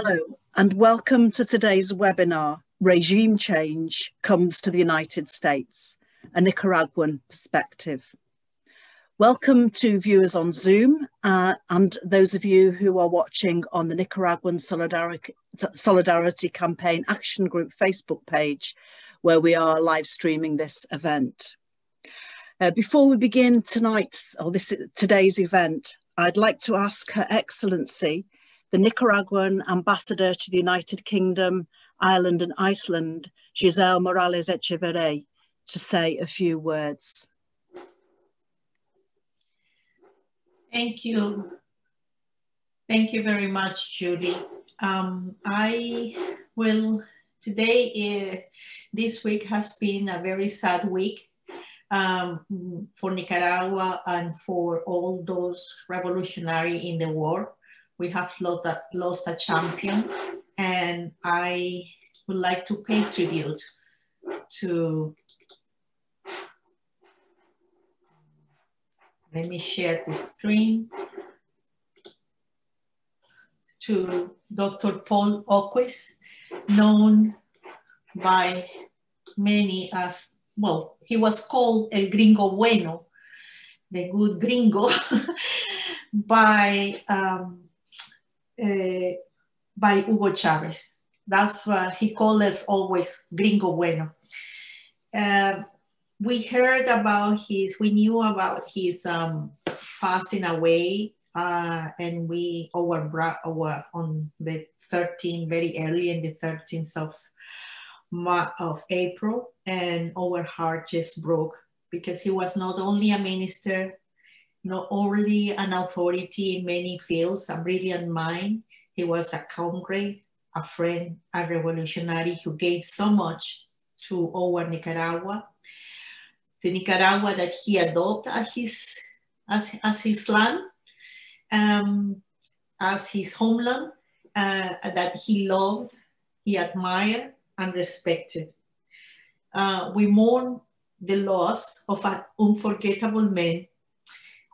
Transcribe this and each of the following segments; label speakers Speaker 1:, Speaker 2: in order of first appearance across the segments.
Speaker 1: Hello, and welcome to today's webinar, Regime Change Comes to the United States, a Nicaraguan Perspective. Welcome to viewers on Zoom uh, and those of you who are watching on the Nicaraguan Solidarity, Solidarity Campaign Action Group Facebook page, where we are live streaming this event. Uh, before we begin tonight's or this today's event, I'd like to ask Her Excellency, the Nicaraguan Ambassador to the United Kingdom, Ireland and Iceland, Guisell Morales Echaverry, to say a few words.
Speaker 2: Thank you. Thank you very much, Julie. Um, I will, today, uh, this week has been a very sad week um, for Nicaragua and for all those revolutionary in the war we have lost a, lost a champion and I would like to pay tribute to, let me share the screen, to Dr. Paul Oquist, known by many as, well, he was called El Gringo Bueno, the good gringo, by um, uh, by Hugo Chavez. That's what he called us always gringo bueno. Uh, we heard about his, we knew about his um, passing away uh, and we our, our on the 13th, very early in the 13th of, of April and our heart just broke because he was not only a minister, not only an authority in many fields, a brilliant mind. He was a comrade, a friend, a revolutionary who gave so much to our Nicaragua. The Nicaragua that he adopted as his, as, as his land, um, as his homeland, uh, that he loved, he admired, and respected. Uh, we mourn the loss of an unforgettable man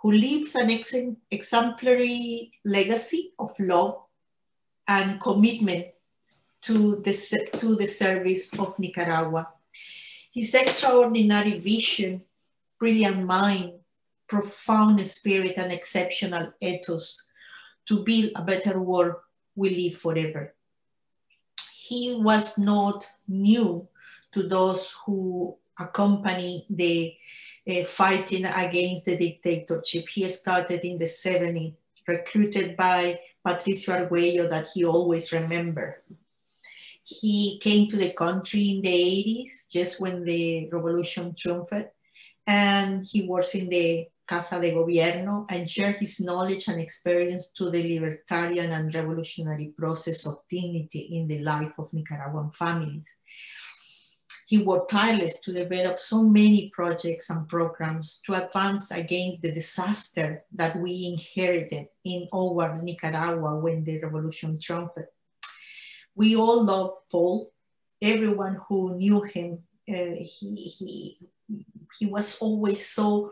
Speaker 2: who leaves an ex exemplary legacy of love and commitment to the, to the service of Nicaragua. His extraordinary vision, brilliant mind, profound spirit, and exceptional ethos to build a better world will live forever. He was not new to those who accompany the uh, fighting against the dictatorship. He started in the 70s, recruited by Patricio Arguello that he always remembered. He came to the country in the 80s, just when the revolution triumphed, and he was in the Casa de Gobierno and shared his knowledge and experience to the libertarian and revolutionary process of dignity in the life of Nicaraguan families. He worked tireless to develop so many projects and programs to advance against the disaster that we inherited in our Nicaragua when the revolution trumped. We all love Paul. Everyone who knew him, uh, he, he, he was always so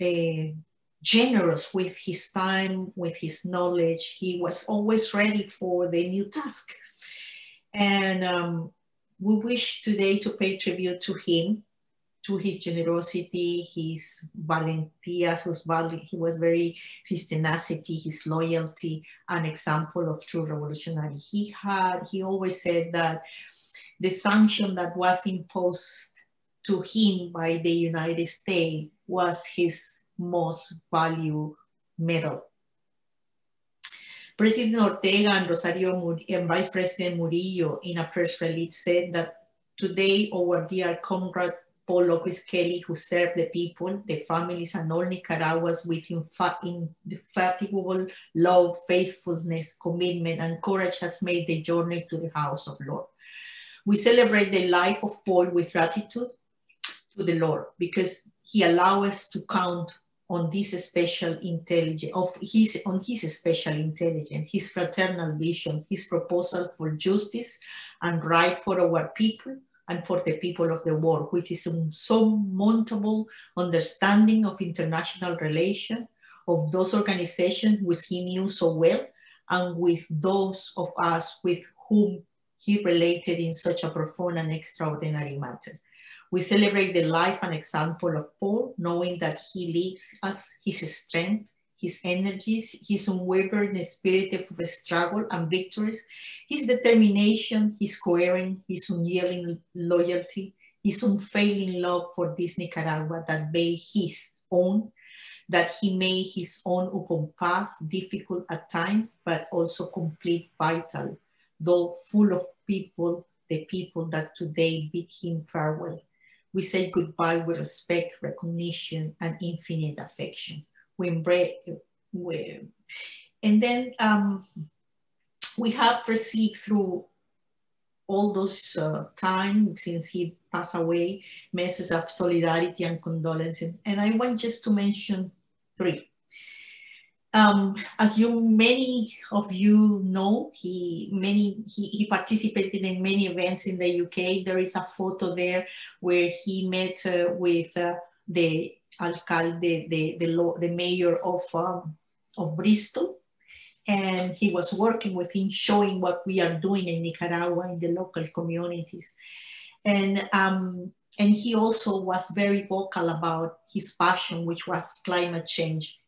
Speaker 2: uh, generous with his time, with his knowledge. He was always ready for the new task. And um, we wish today to pay tribute to him, to his generosity, his valentia, whose value, he was very, his tenacity, his loyalty, an example of true revolutionary. He had, he always said that the sanction that was imposed to him by the United States was his most valued medal. President Ortega and Rosario Mur and Vice President Murillo in a press release said that today our dear comrade Paul Lopez Kelly, who served the people, the families, and all Nicaraguans with indefatigable love, faithfulness, commitment, and courage has made the journey to the house of Lord. We celebrate the life of Paul with gratitude to the Lord because he allowed us to count on this special intelligence, of his, on his special intelligence, his fraternal vision, his proposal for justice and right for our people and for the people of the world, which is a surmountable understanding of international relations, of those organizations which he knew so well, and with those of us with whom he related in such a profound and extraordinary manner. We celebrate the life and example of Paul, knowing that he leaves us his strength, his energies, his unwavering spirit of struggle and victories, his determination, his coherence, his unyielding loyalty, his unfailing love for this Nicaragua that made his own, that he made his own open path, difficult at times, but also complete, vital, though full of people, the people that today bid him farewell. We say goodbye with respect, recognition, and infinite affection. We embrace, we, and then um, we have received through all those uh, time since he passed away, messages of solidarity and condolence. And I want just to mention three. Um, as you many of you know, he many he, he participated in many events in the UK. There is a photo there where he met uh, with uh, the alcalde, the the, law, the mayor of um, of Bristol, and he was working with him, showing what we are doing in Nicaragua in the local communities, and um, and he also was very vocal about his passion, which was climate change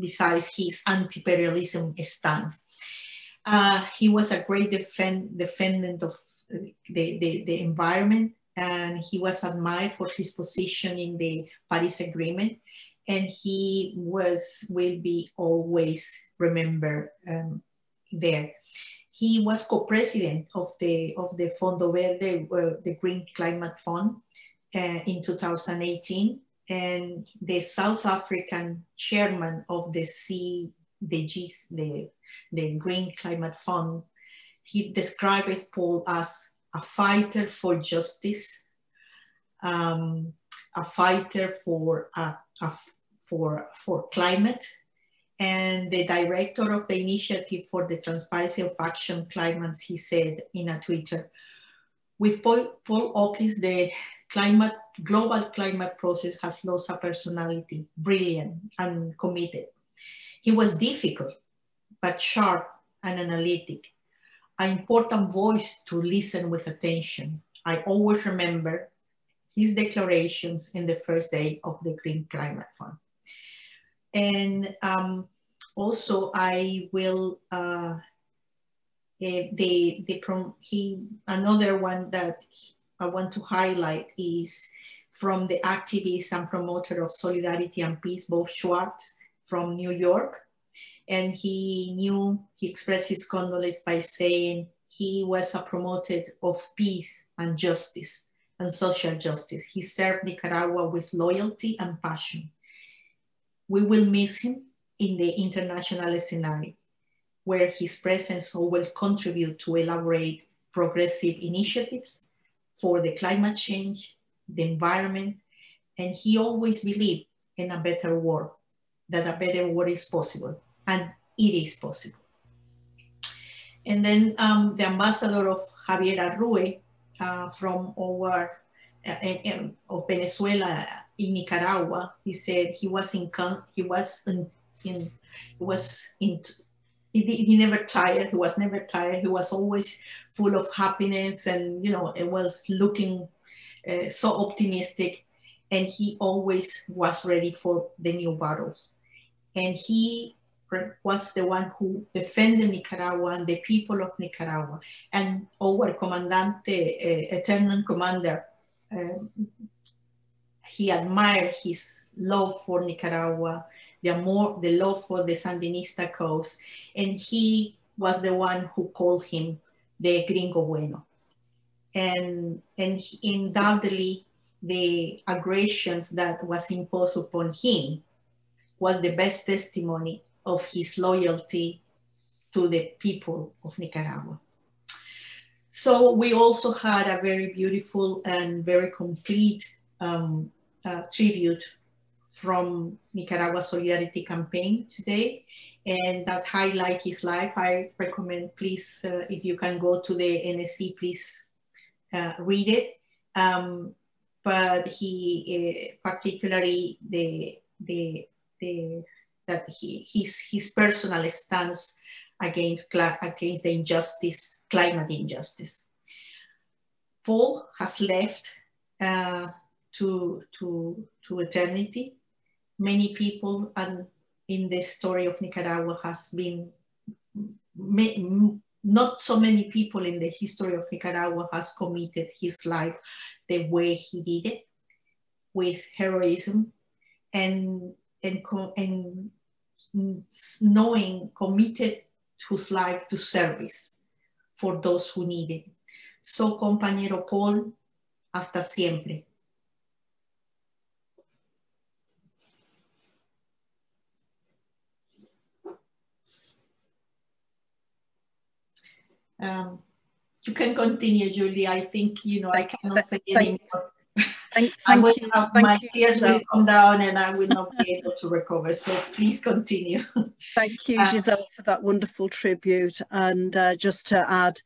Speaker 2: besides his anti-imperialism stance. Uh, he was a great defend, defendant of the, the, the environment and he was admired for his position in the Paris Agreement and he was will be always remembered um, there. He was co-president of the of the Fondo Verde, uh, the Green Climate Fund, uh, in 2018, and the South African chairman of the C, the G, the, the Green Climate Fund, he describes Paul as a fighter for justice, um, a fighter for, uh, a, for, for climate, and the director of the Initiative for the Transparency of Action Climates, he said in a Twitter, with Paul, Paul Oquist, the climate, global climate process has lost a personality, brilliant and committed. He was difficult, but sharp and analytic, an important voice to listen with attention. I always remember his declarations in the first day of the Green Climate Fund. And um, also I will, uh, uh, the, the, he, another one that I want to highlight is from the activist and promoter of solidarity and peace, Bob Schwartz from New York. And he knew, he expressed his condolence by saying he was a promoter of peace and justice and social justice. He served Nicaragua with loyalty and passion. We will miss him in the international scenario, where his presence will contribute to elaborate progressive initiatives for the climate change, the environment, and he always believed in a better world, that a better world is possible, and it is possible. And then um, the ambassador of Javier Arrue uh, from our uh, of Venezuela in Nicaragua, he said he was in he was in, in was in he, he never tired he was never tired he was always full of happiness and you know it was looking uh, so optimistic and he always was ready for the new battles and he was the one who defended Nicaragua and the people of Nicaragua. And our comandante, uh, eternal commander, um, he admired his love for Nicaragua the amor, the love for the Sandinista cause. And he was the one who called him the gringo bueno. And, and undoubtedly, the aggressions that was imposed upon him was the best testimony of his loyalty to the people of Nicaragua. So we also had a very beautiful and very complete um, uh, tribute from Nicaragua Solidarity Campaign today and that highlight his life. I recommend please, uh, if you can go to the NSC, please uh, read it. Um, but he uh, particularly the, the, the, that he, his, his personal stance against, against the injustice, climate injustice. Paul has left uh, to, to, to eternity. Many people and in the story of Nicaragua has been not so many people in the history of Nicaragua has committed his life the way he did it with heroism and and, and knowing committed his life to service for those who need it. So compañero Paul, hasta siempre. Um, you can continue, Julie. I think, you know, I cannot say anymore.
Speaker 1: Thank, thank you. Thank
Speaker 2: my
Speaker 1: you,
Speaker 2: tears
Speaker 1: Guisell.
Speaker 2: will come down and I will not be able to recover. So please continue.
Speaker 1: Thank you,
Speaker 2: Uh,
Speaker 1: Guisell, for that wonderful tribute. And uh, just to add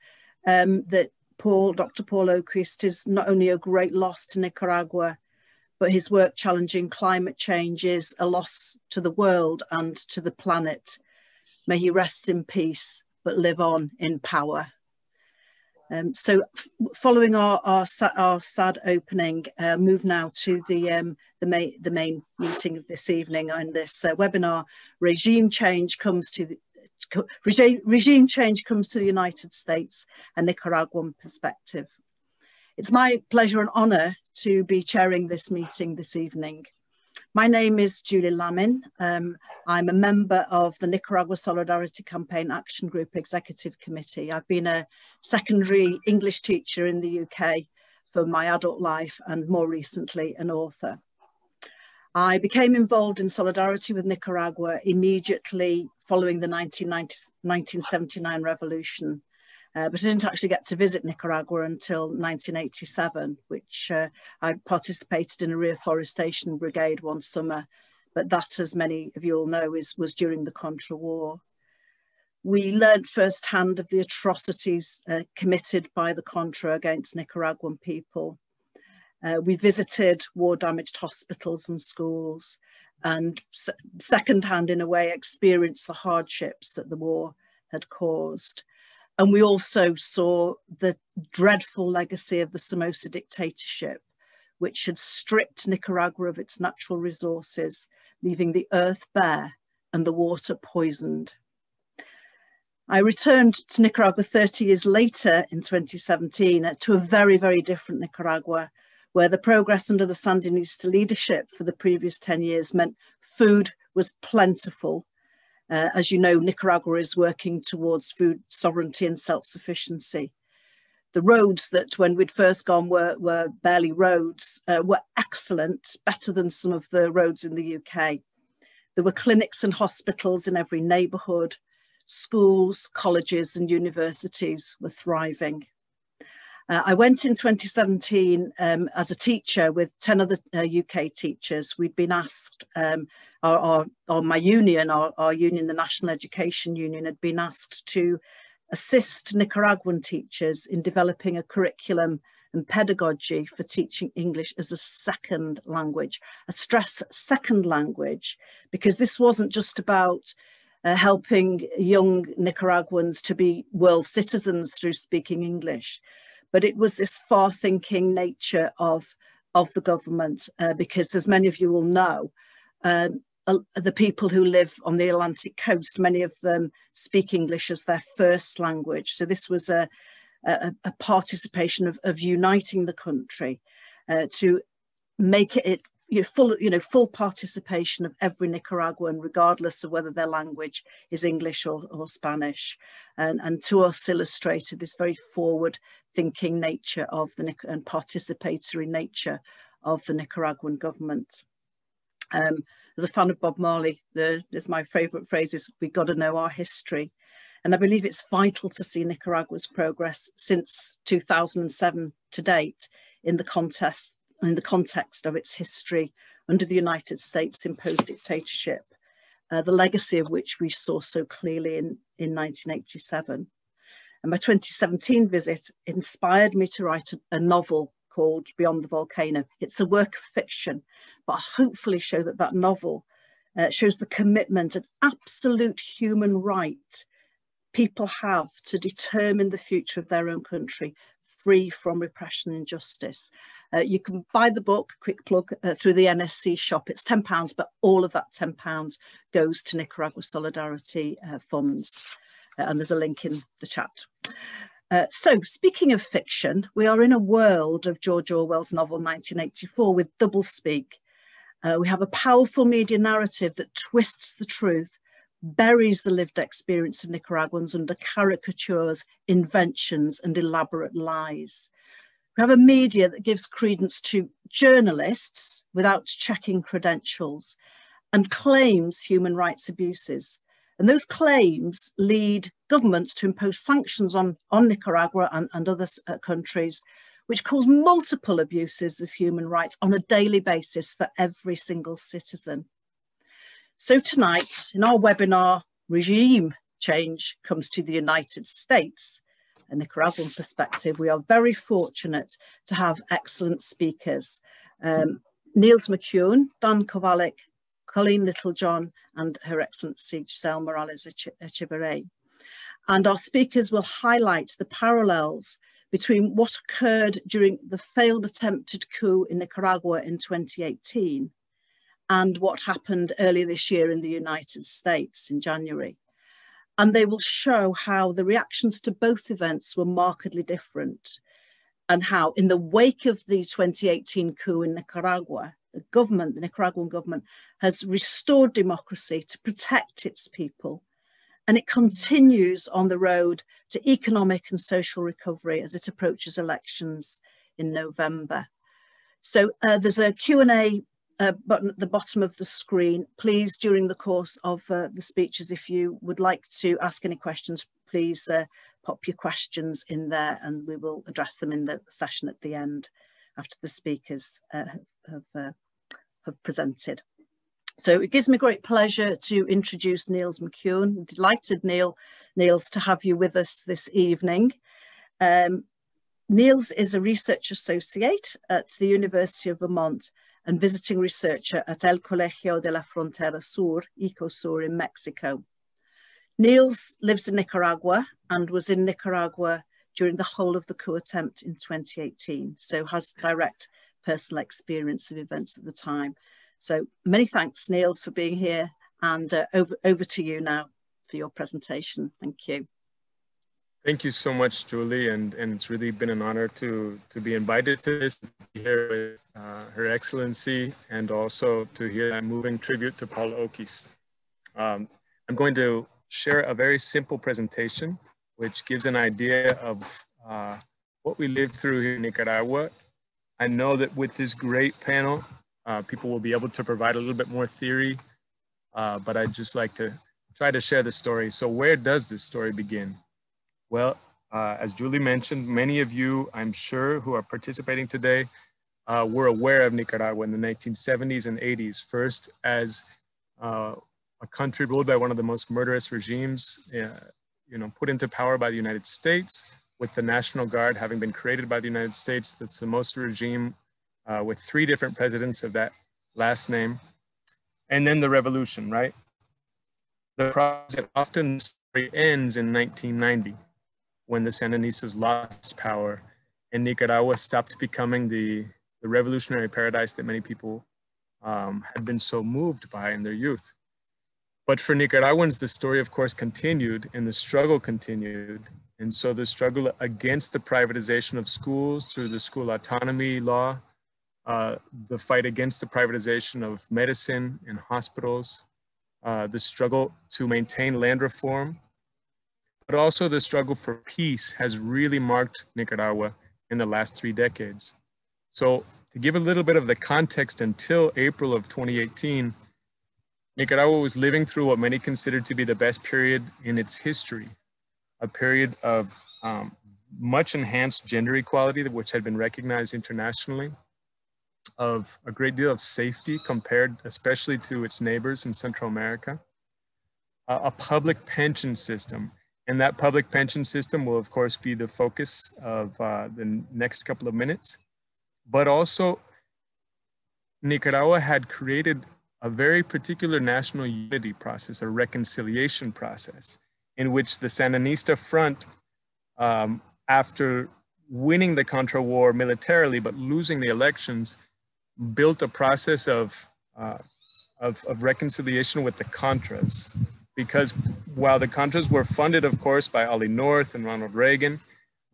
Speaker 1: um, that Paul, Dr. Paul Oquist is not only a great loss to Nicaragua, but his work challenging climate change is a loss to the world and to the planet. May he rest in peace, but live on in power. Um, so following our, our, our sad opening, uh, move now to the, um, the, main, the main meeting of this evening and this uh, webinar, Regime Change comes to the, regime, regime change comes to the United States, a Nicaraguan perspective. It's my pleasure and honour to be chairing this meeting this evening. My name is Julie Lamin. Um, I'm a member of the Nicaragua Solidarity Campaign Action Group Executive Committee. I've been a secondary English teacher in the UK for my adult life and more recently an author. I became involved in solidarity with Nicaragua immediately following the 1979 revolution uh, but I didn't actually get to visit Nicaragua until 1987, which uh, I participated in a reforestation brigade one summer. But that, as many of you all know, is, was during the Contra War. We learned firsthand of the atrocities uh, committed by the Contra against Nicaraguan people. Uh, we visited war-damaged hospitals and schools and se secondhand, in a way, experienced the hardships that the war had caused. And we also saw the dreadful legacy of the Somoza dictatorship, which had stripped Nicaragua of its natural resources, leaving the earth bare and the water poisoned. I returned to Nicaragua 30 years later in 2017 uh, to a very, very different Nicaragua, where the progress under the Sandinista leadership for the previous 10 years meant food was plentiful. Uh, as you know, Nicaragua is working towards food sovereignty and self-sufficiency. The roads that when we'd first gone were, were barely roads uh, were excellent, better than some of the roads in the UK. There were clinics and hospitals in every neighbourhood. Schools, colleges and universities were thriving. Uh, I went in 2017 um, as a teacher with 10 other uh, UK teachers. We'd been asked, um, our, our, our, my union, our, our union, the National Education Union, had been asked to assist Nicaraguan teachers in developing a curriculum and pedagogy for teaching English as a second language, a stress second language, because this wasn't just about uh, helping young Nicaraguans to be world citizens through speaking English, but it was this far-thinking nature of, of the government, uh, because as many of you will know, um, uh, the people who live on the Atlantic coast, many of them speak English as their first language. So this was a, a, a participation of, of uniting the country uh, to make it you know, full, you know, full participation of every Nicaraguan, regardless of whether their language is English or, or Spanish, and, and to us illustrated this very forward-thinking nature of the and participatory nature of the Nicaraguan government. Um, as a fan of Bob Marley, the, there's my favourite phrase is, we got to know our history. And I believe it's vital to see Nicaragua's progress since 2007 to date in the contest in the context of its history under the United States imposed dictatorship, uh, the legacy of which we saw so clearly in, in 1987. And my 2017 visit inspired me to write a, a novel called Beyond the Volcano. It's a work of fiction, but I hopefully show that that novel uh, shows the commitment and absolute human right people have to determine the future of their own country free from repression and injustice. Uh, you can buy the book, quick plug, uh, through the NSC shop. It's £10, but all of that £10 goes to Nicaragua Solidarity uh, Funds. Uh, and there's a link in the chat. Uh, so, speaking of fiction, we are in a world of George Orwell's novel 1984 with doublespeak. Uh, we have a powerful media narrative that twists the truth, buries the lived experience of Nicaraguans under caricatures, inventions, and elaborate lies. We have a media that gives credence to journalists without checking credentials and claims human rights abuses. And those claims lead governments to impose sanctions on, on Nicaragua and, and other uh, countries, which cause multiple abuses of human rights on a daily basis for every single citizen. So tonight, in our webinar, Regime Change Comes to the United States, Nicaraguan perspective, we are very fortunate to have excellent speakers. Um, Nils McCune, Dan Kovalik, Coleen Littlejohn, and Her Excellency Guisell Morales Echaverry. And our speakers will highlight the parallels between what occurred during the failed attempted coup in Nicaragua in 2018 and what happened earlier this year in the United States in January and they will show how the reactions to both events were markedly different and how in the wake of the 2018 coup in Nicaragua, the government, the Nicaraguan government, has restored democracy to protect its people. And it continues on the road to economic and social recovery as it approaches elections in November. So uh, there's a Q&A uh, button at the bottom of the screen. Please, during the course of uh, the speeches, if you would like to ask any questions, please uh, pop your questions in there and we will address them in the session at the end after the speakers uh, have, uh, have presented. So it gives me great pleasure to introduce Nils McCune. I'm delighted, Neil, Nils, to have you with us this evening. Um, Nils is a research associate at the University of Vermont and visiting researcher at El Colegio de la Frontera Sur, ECOSUR in Mexico. Nils lives in Nicaragua and was in Nicaragua during the whole of the coup attempt in 2018, so has direct personal experience of events at the time. So many thanks, Nils, for being here and uh, over, over to you now for your presentation. Thank you.
Speaker 3: Thank you so much, Julie, and, and it's really been an honor to, to be invited to this, to be here with uh, Her Excellency, and also to hear that moving tribute to Paul Oquist. Um, I'm going to share a very simple presentation, which gives an idea of uh, what we lived through here in Nicaragua. I know that with this great panel, uh, people will be able to provide a little bit more theory, uh, but I'd just like to try to share the story. So where does this story begin? Well, uh, as Julie mentioned, many of you, I'm sure, who are participating today uh, were aware of Nicaragua in the 1970s and 80s, first as uh, a country ruled by one of the Somoza murderous regimes, uh, you know, put into power by the United States, with the National Guard having been created by the United States. That's the most regime uh, with three different presidents of that last name. And then the revolution, right? The process often ends in 1990 when the Sandinistas lost power and Nicaragua stopped becoming the, the revolutionary paradise that many people um, had been so moved by in their youth. But for Nicaraguans, the story, of course, continued and the struggle continued. And so the struggle against the privatization of schools through the school autonomy law, uh, the fight against the privatization of medicine and hospitals, uh, the struggle to maintain land reform, but also the struggle for peace has really marked Nicaragua in the last three decades. So to give a little bit of the context until April of 2018, Nicaragua was living through what many considered to be the best period in its history, a period of um, much enhanced gender equality, which had been recognized internationally, of a great deal of safety compared especially to its neighbors in Central America, a public pension system and that public pension system will, of course, be the focus of uh, the next couple of minutes. But also, Nicaragua had created a very particular national unity process, a reconciliation process. in which the Sandinista front, um, after winning the Contra War militarily but losing the elections, built a process of, uh, of, of reconciliation with the Contras. Because while the Contras were funded, of course, by Ollie North and Ronald Reagan,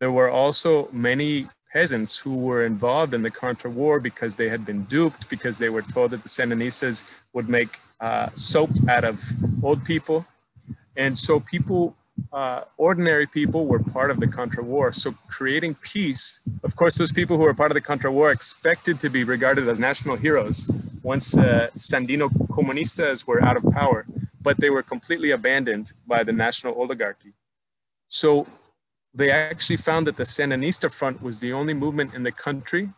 Speaker 3: there were also many peasants who were involved in the Contra War because they had been duped, because they were told that the Sandinistas would make uh, soap out of old people. And so people, uh, ordinary people were part of the Contra War. So creating peace, of course, those people who were part of the Contra War expected to be regarded as national heroes once uh, Sandino comunistas were out of power, but they were completely abandoned by the national oligarchy. So they actually found that the Sandinista Front was the only movement in the country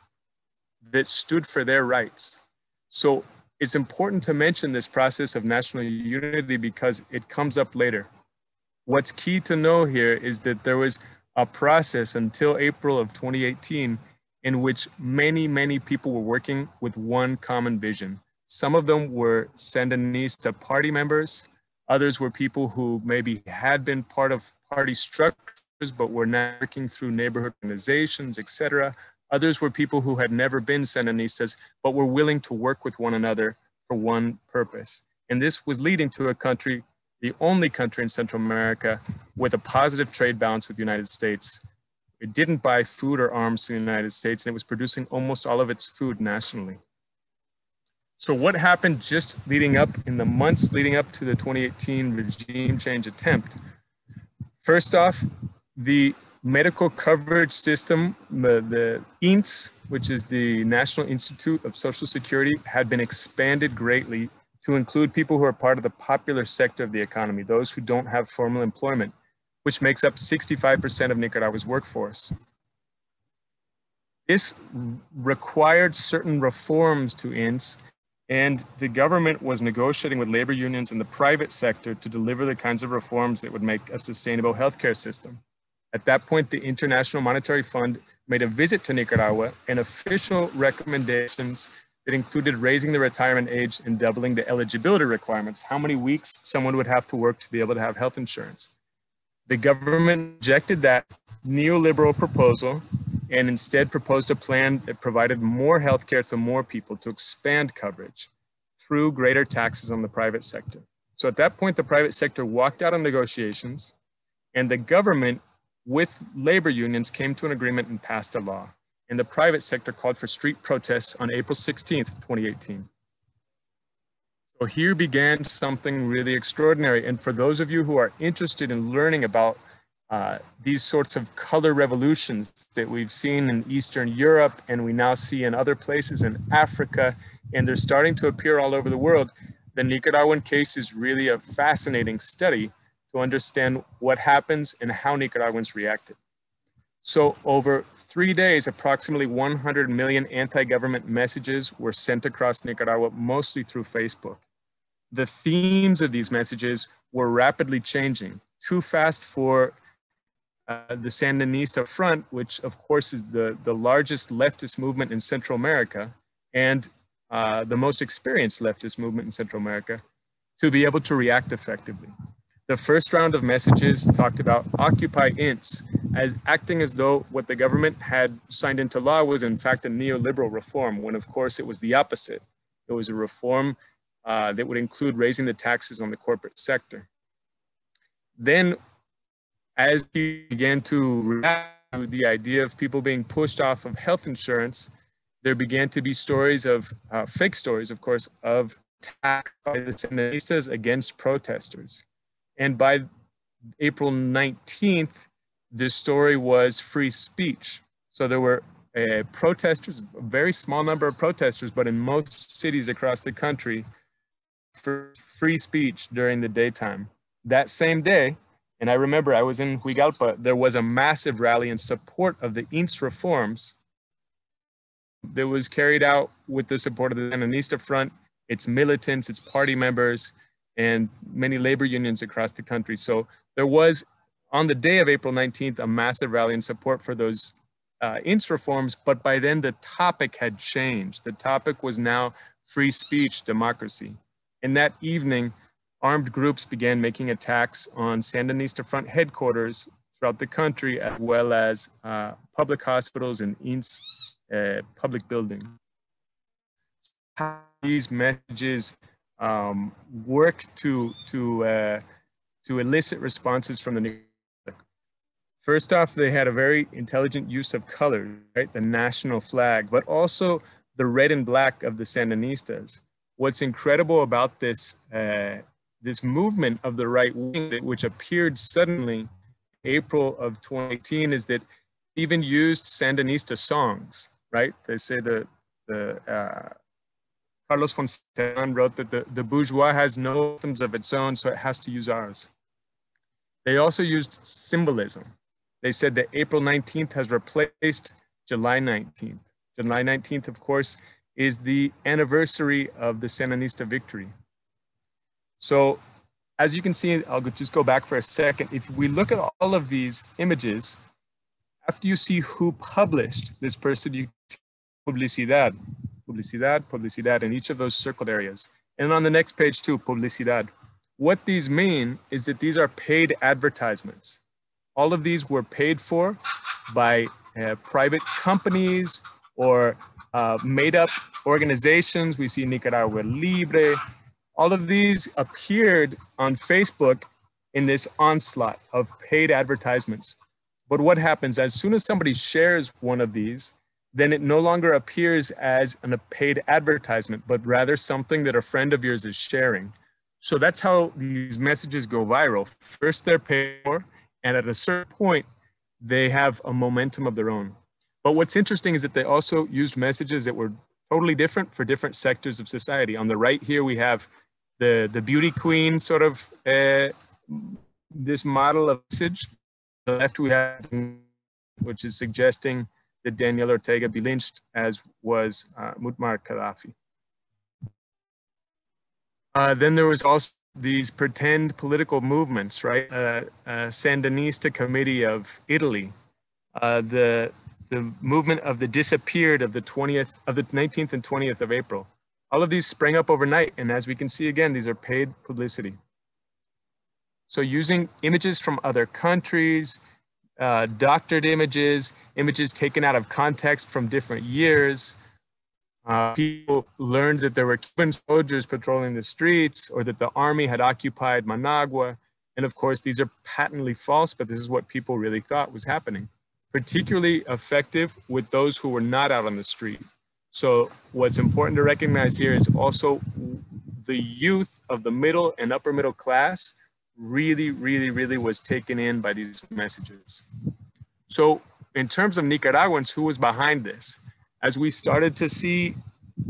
Speaker 3: that stood for their rights. So it's important to mention this process of national unity because it comes up later. What's key to know here is that there was a process until April of 2018 in which many, many people were working with one common vision. Some of them were Sandinista party members. Others were people who maybe had been part of party structures, but were now working through neighborhood organizations, etc. Others were people who had never been Sandinistas, but were willing to work with one another for one purpose. And this was leading to a country, the only country in Central America with a positive trade balance with the United States. It didn't buy food or arms from the United States, and it was producing almost all of its food nationally. So what happened just leading up in the months leading up to the 2018 regime change attempt? First off, the medical coverage system, the, the INSS, which is the National Institute of Social Security, had been expanded greatly to include people who are part of the popular sector of the economy, those who don't have formal employment, which makes up 65% of Nicaragua's workforce. This required certain reforms to INSS, and the government was negotiating with labor unions and the private sector to deliver the kinds of reforms that would make a sustainable healthcare system. At that point, the International Monetary Fund made a visit to Nicaragua and official recommendations that included raising the retirement age and doubling the eligibility requirements, how many weeks someone would have to work to be able to have health insurance. The government rejected that neoliberal proposal and instead proposed a plan that provided more health care to more people to expand coverage through greater taxes on the private sector. So at that point, the private sector walked out on negotiations and the government with labor unions came to an agreement and passed a law. And the private sector called for street protests on April 16th, 2018. So here began something really extraordinary. And for those of you who are interested in learning about uh, these sorts of color revolutions that we've seen in Eastern Europe and we now see in other places in Africa, and they're starting to appear all over the world, the Nicaraguan case is really a fascinating study to understand what happens and how Nicaraguans reacted. So over three days, approximately 100 million anti-government messages were sent across Nicaragua, mostly through Facebook. The themes of these messages were rapidly changing, too fast for uh, the Sandinista Front, which of course is the, the largest leftist movement in Central America and uh, the most experienced leftist movement in Central America, to be able to react effectively. The first round of messages talked about Occupy Ints as acting as though what the government had signed into law was in fact a neoliberal reform, when of course it was the opposite. It was a reform uh, that would include raising the taxes on the corporate sector. Then as he began to react to the idea of people being pushed off of health insurance, there began to be stories of, uh, fake stories, of course, of attack by the Sandinistas against protesters. And by April 19th, the story was free speech. So there were uh, protesters, a very small number of protesters, but in most cities across the country, for free speech during the daytime. That same day, and I remember I was in Juigalpa, there was a massive rally in support of the INSS reforms that was carried out with the support of the Sandinista Front, its militants, its party members, and many labor unions across the country. So there was, on the day of April 19th, a massive rally in support for those uh, INSS reforms, but by then the topic had changed. The topic was now free speech democracy. And that evening, armed groups began making attacks on Sandinista Front headquarters throughout the country, as well as uh, public hospitals and INSS uh, public buildings. These messages um, work to, to, uh, to elicit responses from the First off, they had a very intelligent use of color, right? The national flag, but also the red and black of the Sandinistas. What's incredible about this, uh, this movement of the right wing, which appeared suddenly April of 2018, is that even used Sandinista songs, right? They say the, the uh, Carlos Fonseca wrote that the, the bourgeois has no systems of its own, so it has to use ours. They also used symbolism. They said that April 19th has replaced July 19th. July 19th, of course, is the anniversary of the Sandinista victory. So as you can see, I'll just go back for a second. If we look at all of these images, after you see who published this person, you publicidad, publicidad, publicidad in each of those circled areas. And on the next page too, publicidad. What these mean is that these are paid advertisements. All of these were paid for by uh, private companies or uh, made up organizations. We see Nicaragua Libre. All of these appeared on Facebook in this onslaught of paid advertisements. But what happens as soon as somebody shares one of these, then it no longer appears as an, a paid advertisement, but rather something that a friend of yours is sharing. So that's how these messages go viral. First, they're paid for, and at a certain point, they have a momentum of their own. But what's interesting is that they also used messages that were totally different for different sectors of society. On the right here, we have the, the beauty queen sort of uh, this model of message. The left, we have, which is suggesting that Daniel Ortega be lynched, as was uh, Muammar Gaddafi. Uh, then there was also these pretend political movements, right? Uh, uh, Sandinista Committee of Italy, uh, the the movement of the disappeared of the 20th of the 19th and 20th of April. All of these sprang up overnight, and as we can see again, these are paid publicity. So using images from other countries, uh, doctored images, images taken out of context from different years, uh, people learned that there were Cuban soldiers patrolling the streets or that the army had occupied Managua. And of course, these are patently false, but this is what people really thought was happening. Particularly effective with those who were not out on the street. So what's important to recognize here is also the youth of the middle and upper middle class really, really, really was taken in by these messages. So in terms of Nicaraguans, who was behind this? as we started to see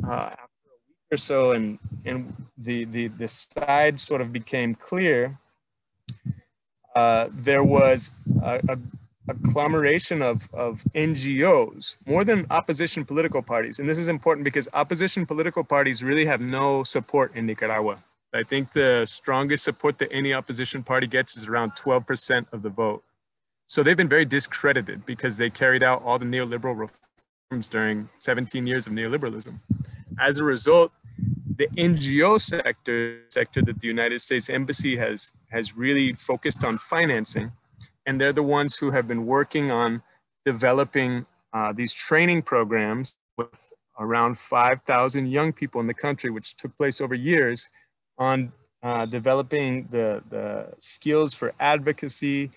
Speaker 3: uh, after a week or so and, and the, the, the side sort of became clear, uh, there was a, a, agglomeration of, of NGOs, more than opposition political parties. And this is important because opposition political parties really have no support in Nicaragua. I think the strongest support that any opposition party gets is around 12% of the vote. So they've been very discredited because they carried out all the neoliberal reforms during 17 years of neoliberalism. As a result, the NGO sector, sector that the United States Embassy has, has really focused on financing, and they're the ones who have been working on developing uh, these training programs with around 5,000 young people in the country, which took place over years on uh, developing the, the skills for advocacy,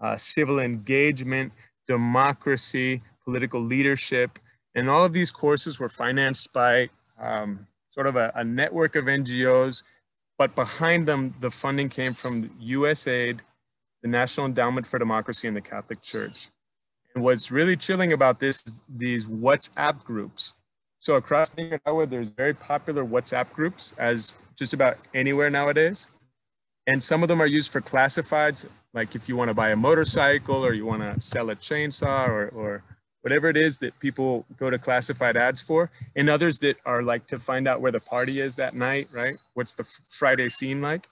Speaker 3: uh, civil engagement, democracy, political leadership. And all of these courses were financed by um, sort of a, a, network of NGOs, but behind them, the funding came from USAID, the National Endowment for Democracy, and the Catholic Church. And what's really chilling about this is these WhatsApp groups. So across Nicaragua, there's very popular WhatsApp groups as just about anywhere nowadays. And some of them are used for classifieds, like if you want to buy a motorcycle or you want to sell a chainsaw or, or whatever it is that people go to classified ads for, and others that are like to find out where the party is that night, right? What's the Friday scene like?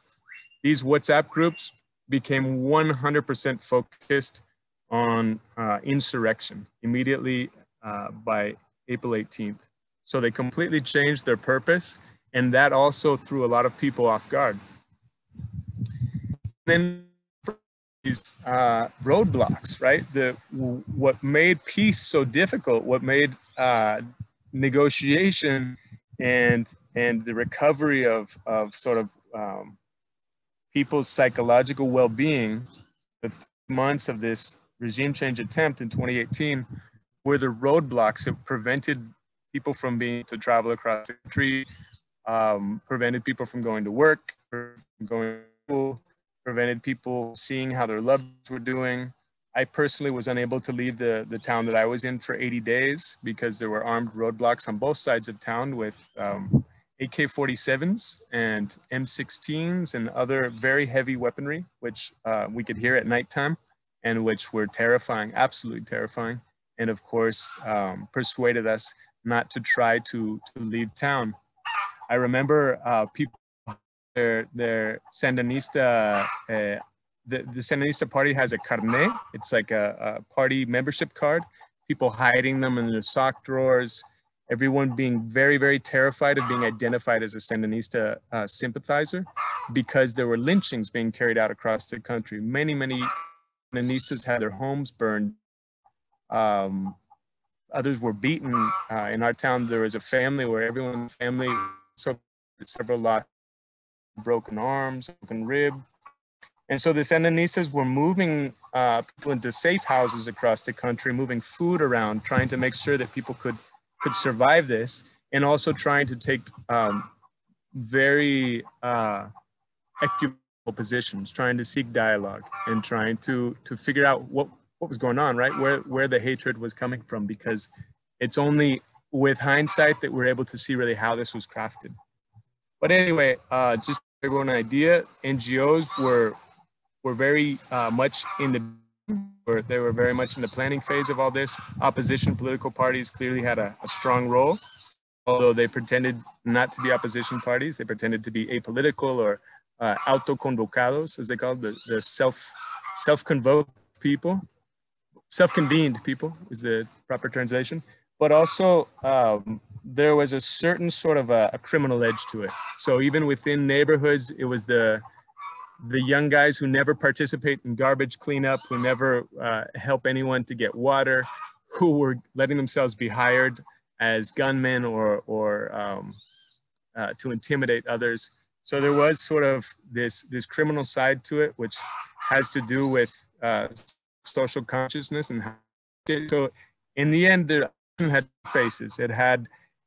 Speaker 3: These WhatsApp groups became 100% focused on uh, insurrection immediately uh, by April 18th. So they completely changed their purpose, and that also threw a lot of people off guard. then these uh, roadblocks, right? The what made peace so difficult, what made uh, negotiation and and the recovery of of sort of um, people's psychological well-being, the months of this regime change attempt in 2018 were the roadblocks that prevented people from being to travel across the country, um, prevented people from going to work, going to school, prevented people seeing how their loved ones were doing. I personally was unable to leave the, the town that I was in for 80 days because there were armed roadblocks on both sides of town with um, AK-47s and M16s and other very heavy weaponry, which uh, we could hear at nighttime and which were terrifying, absolutely terrifying. And of course, um, persuaded us not to try to, to leave town. I remember uh, people, their, their Sandinista, uh, the, the Sandinista party has a carnet. It's like a, a party membership card. People hiding them in their sock drawers, everyone being very, very terrified of being identified as a Sandinista uh, sympathizer because there were lynchings being carried out across the country. Many, many Sandinistas had their homes burned. Um, others were beaten. Uh, in our town, there was a family where everyone in the family suffered several lost broken arms, broken rib. And so the Sandinistas were moving uh, people into safe houses across the country, moving food around, trying to make sure that people could could survive this, and also trying to take um, very uh, equitable positions, trying to seek dialogue and trying to to figure out what what was going on, right? Where where the hatred was coming from, because it's only with hindsight that we're able to see really how this was crafted. But anyway, uh, just to give an idea, NGOs were were very uh, much in the were, they were very much in the planning phase of all this. Opposition political parties clearly had a, a strong role, although they pretended not to be opposition parties. They pretended to be apolitical or uh, autoconvocados, as they call it, the, the self self-convoked people, self-convened people is the proper translation. But also um, there was a certain sort of a, a criminal edge to it. So even within neighborhoods, it was the the young guys who never participate in garbage cleanup, who never uh, help anyone to get water, who were letting themselves be hired as gunmen or, or um, uh, to intimidate others. So there was sort of this, this criminal side to it, which has to do with uh, social consciousness. And so in the end, there had faces. It had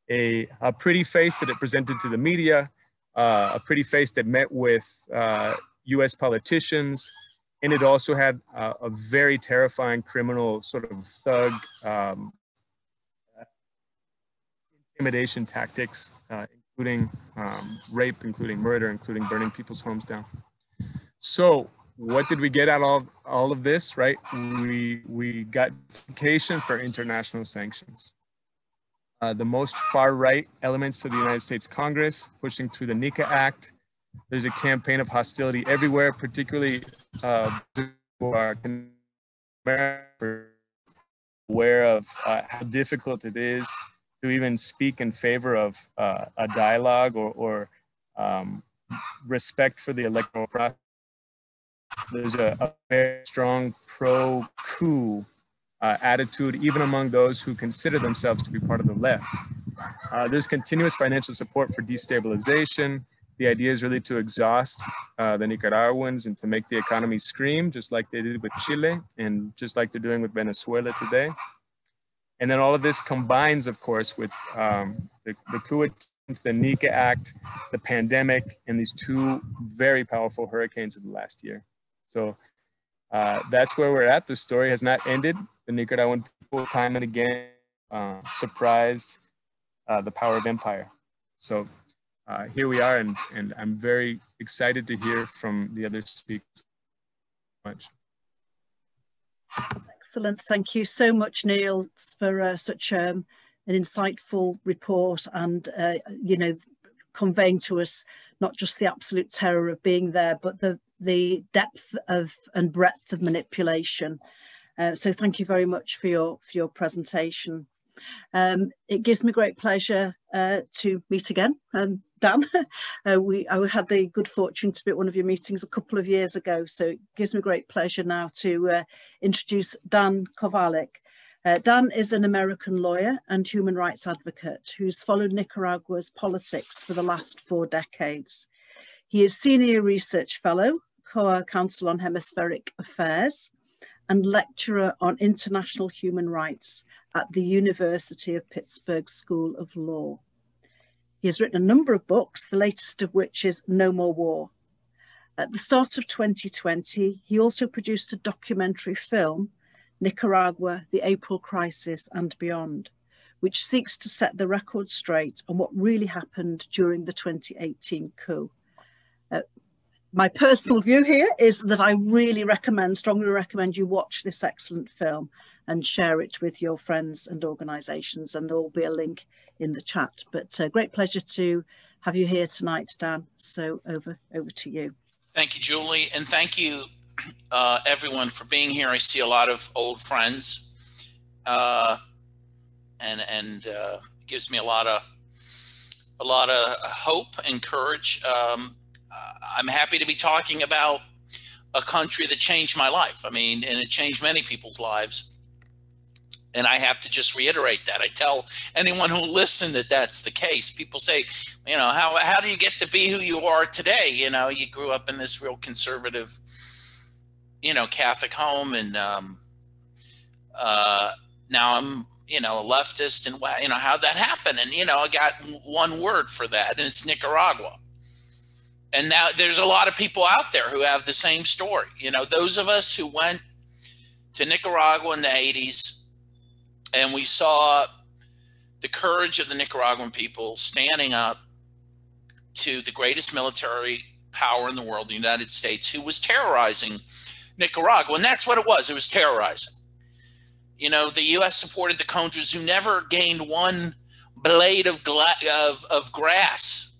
Speaker 3: a, a pretty face that it presented to the media, uh, a pretty face that met with uh, US politicians. And it also had a very terrifying criminal sort of thug um, intimidation tactics, uh, including um, rape, including murder, including burning people's homes down. So what did we get out of all of this, right? We, we got justification for international sanctions. Uh, the most far right elements of the United States Congress pushing through the NICA Act, there's a campaign of hostility everywhere, particularly uh, aware of uh, how difficult it is to even speak in favor of uh, a dialogue or, or um, respect for the electoral process. There's a, a very strong pro-coup uh, attitude, even among those who consider themselves to be part of the left. Uh, there's continuous financial support for destabilization, the idea is really to exhaust uh, the Nicaraguans and to make the economy scream, just like they did with Chile and just like they're doing with Venezuela today. And then all of this combines, of course, with um, the, the coup the NICA Act, the pandemic, and these two very powerful hurricanes of the last year. So uh, that's where we're at. The story has not ended. The Nicaraguan people, time and again, uh, surprised uh, the power of empire. So uh, here we are, and, and I'm very excited to hear from the other speakers. Much.
Speaker 1: Excellent. Thank you so much, Neil, for uh, such um, an insightful report and, uh, you know, conveying to us not just the absolute terror of being there, but the, the depth of and breadth of manipulation. Uh, so thank you very much for your, for your presentation. Um, it gives me great pleasure uh, to meet again. Um, Dan. Uh, we I had the good fortune to be at one of your meetings a couple of years ago, so it gives me great pleasure now to uh, introduce Dan Kovalik. Uh, Dan is an American lawyer and human rights advocate who's followed Nicaragua's politics for the last four decades. He is Senior Research Fellow, COHA Council on Hemispheric Affairs, and lecturer on international human rights at the University of Pittsburgh School of Law. He has written a number of books, the latest of which is No More War. At the start of 2020, he also produced a documentary film, Nicaragua, the April Crisis and Beyond, which seeks to set the record straight on what really happened during the 2018 coup. My personal view here is that I really recommend, strongly recommend you watch this excellent film and share it with your friends and organisations. And there will be a link in the chat. But uh, great pleasure to have you here tonight, Dan. So over over to you.
Speaker 4: Thank you, Julie, and thank you, uh, everyone, for being here. I see a lot of old friends, uh, and and uh, gives me a lot of a lot of hope and courage. Um, I'm happy to be talking about a country that changed my life. I mean, and it changed many people's lives. And I have to just reiterate that. I tell anyone who listen that that's the case. People say, you know, how how do you get to be who you are today? You know, you grew up in this real conservative, you know, Catholic home, and um, uh, now I'm, you know, a leftist, and you know, how'd that happen? And you know, I got one word for that, and it's Nicaragua. And now there's a lot of people out there who have the same story. You know, those of us who went to Nicaragua in the 80s and we saw the courage of the Nicaraguan people standing up to the greatest military power in the world, the United States, who was terrorizing Nicaragua. And that's what it was it was terrorizing. You know, the U.S. supported the Contras who never gained one blade of, of, of grass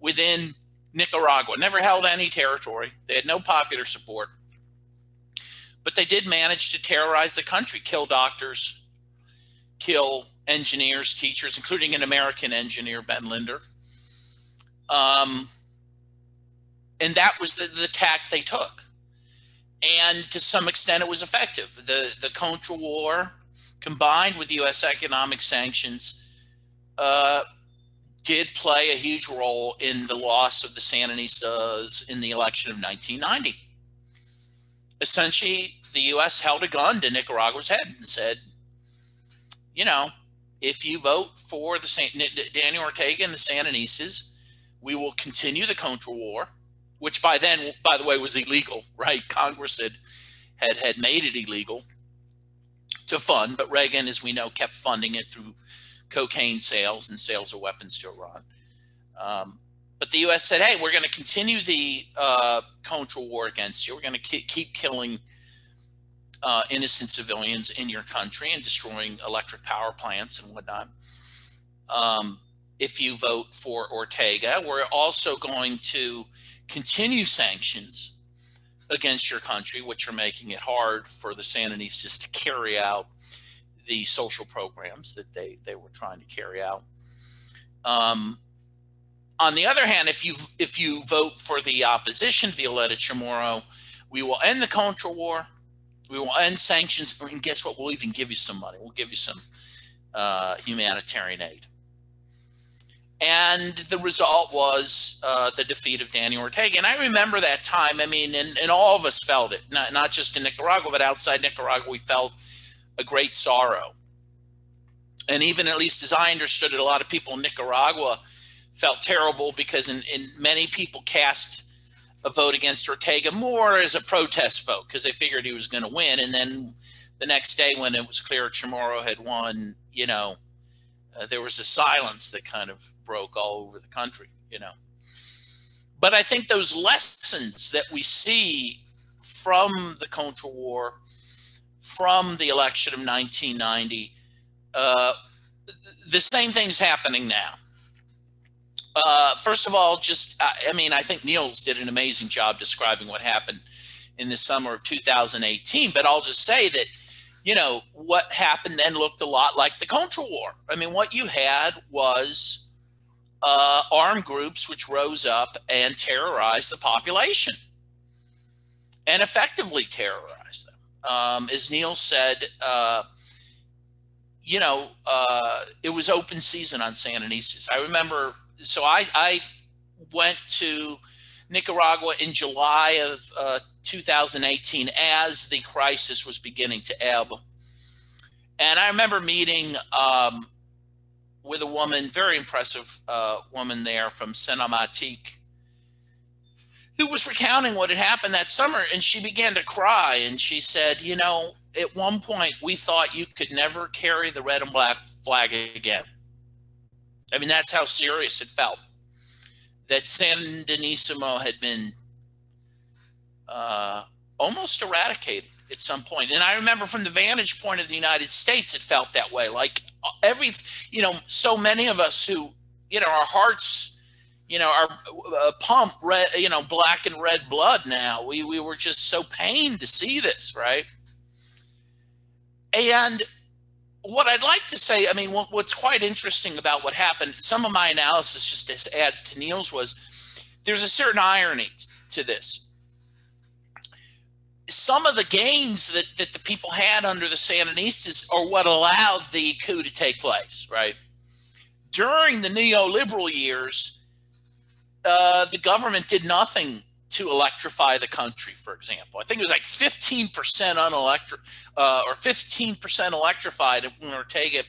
Speaker 4: within Nicaragua, never held any territory. They had no popular support. But they did manage to terrorize the country, kill doctors, kill engineers, teachers, including an American engineer, Ben Linder. Um, and that was the, the tack they took. And to some extent, it was effective. The, the Contra War, combined with U.S. economic sanctions, uh, did play a huge role in the loss of the Sandinistas in the election of 1990. Essentially, the U.S. held a gun to Nicaragua's head and said, you know, if you vote for the San, Daniel Ortega and the Sandinistas, we will continue the Contra War, which by then, by the way, was illegal, right? Congress had had had made it illegal to fund, but Reagan, as we know, kept funding it through cocaine sales and sales of weapons to Iran. Um, but the U.S. said, "Hey, we're going to continue the uh, Contra War against you. We're going to keep killing." uh, innocent civilians in your country and destroying electric power plants and whatnot. Um, if you vote for Ortega, we're also going to continue sanctions against your country, which are making it hard for the Sandinistas to carry out the social programs that they, they were trying to carry out. Um, on the other hand, if you if you vote for the opposition, Violeta Chamorro, we will end the Contra War we will end sanctions, and guess what? We'll even give you some money. We'll give you some uh, humanitarian aid. And the result was uh, the defeat of Daniel Ortega. And I remember that time. I mean, and, and all of us felt it, not, not just in Nicaragua, but outside Nicaragua, we felt a great sorrow. And even at least as I understood it, a lot of people in Nicaragua felt terrible because in, in many people cast a vote against Ortega more as a protest vote because they figured he was going to win. And then the next day, when it was clear Chamorro had won, you know, uh, there was a silence that kind of broke all over the country, you know. But I think those lessons that we see from the Contra War, from the election of 1990, uh, the same thing's happening now. Uh, first of all, just I mean, I think Nils did an amazing job describing what happened in the summer of 2018. But I'll just say that, you know, what happened then looked a lot like the Contra War. I mean, what you had was uh, armed groups which rose up and terrorized the population and effectively terrorized. Um, as Neil said, uh, you know, uh, it was open season on Sandinistas. I remember, so I, I went to Nicaragua in July of uh, 2018 as the crisis was beginning to ebb. And I remember meeting um, with a woman, very impressive uh, woman there from Cinematique, who was recounting what had happened that summer. And she began to cry. And she said, You know, at one point we thought you could never carry the red and black flag again. I mean, that's how serious it felt that Sandinismo had been uh, almost eradicated at some point. And I remember from the vantage point of the United States, it felt that way. Like every, you know, so many of us who, you know, our hearts, you know, our uh, pump red, you know, black and red blood now. We, we were just so pained to see this, right? And what I'd like to say, I mean, what, what's quite interesting about what happened, some of my analysis, just to add to Neil's, was there's a certain irony to this some of the gains that, that the people had under the Sandinistas are what allowed the coup to take place, right? During the neoliberal years, uh, the government did nothing to electrify the country, for example. I think it was like 15% unelectric uh, or 15% electrified when Ortega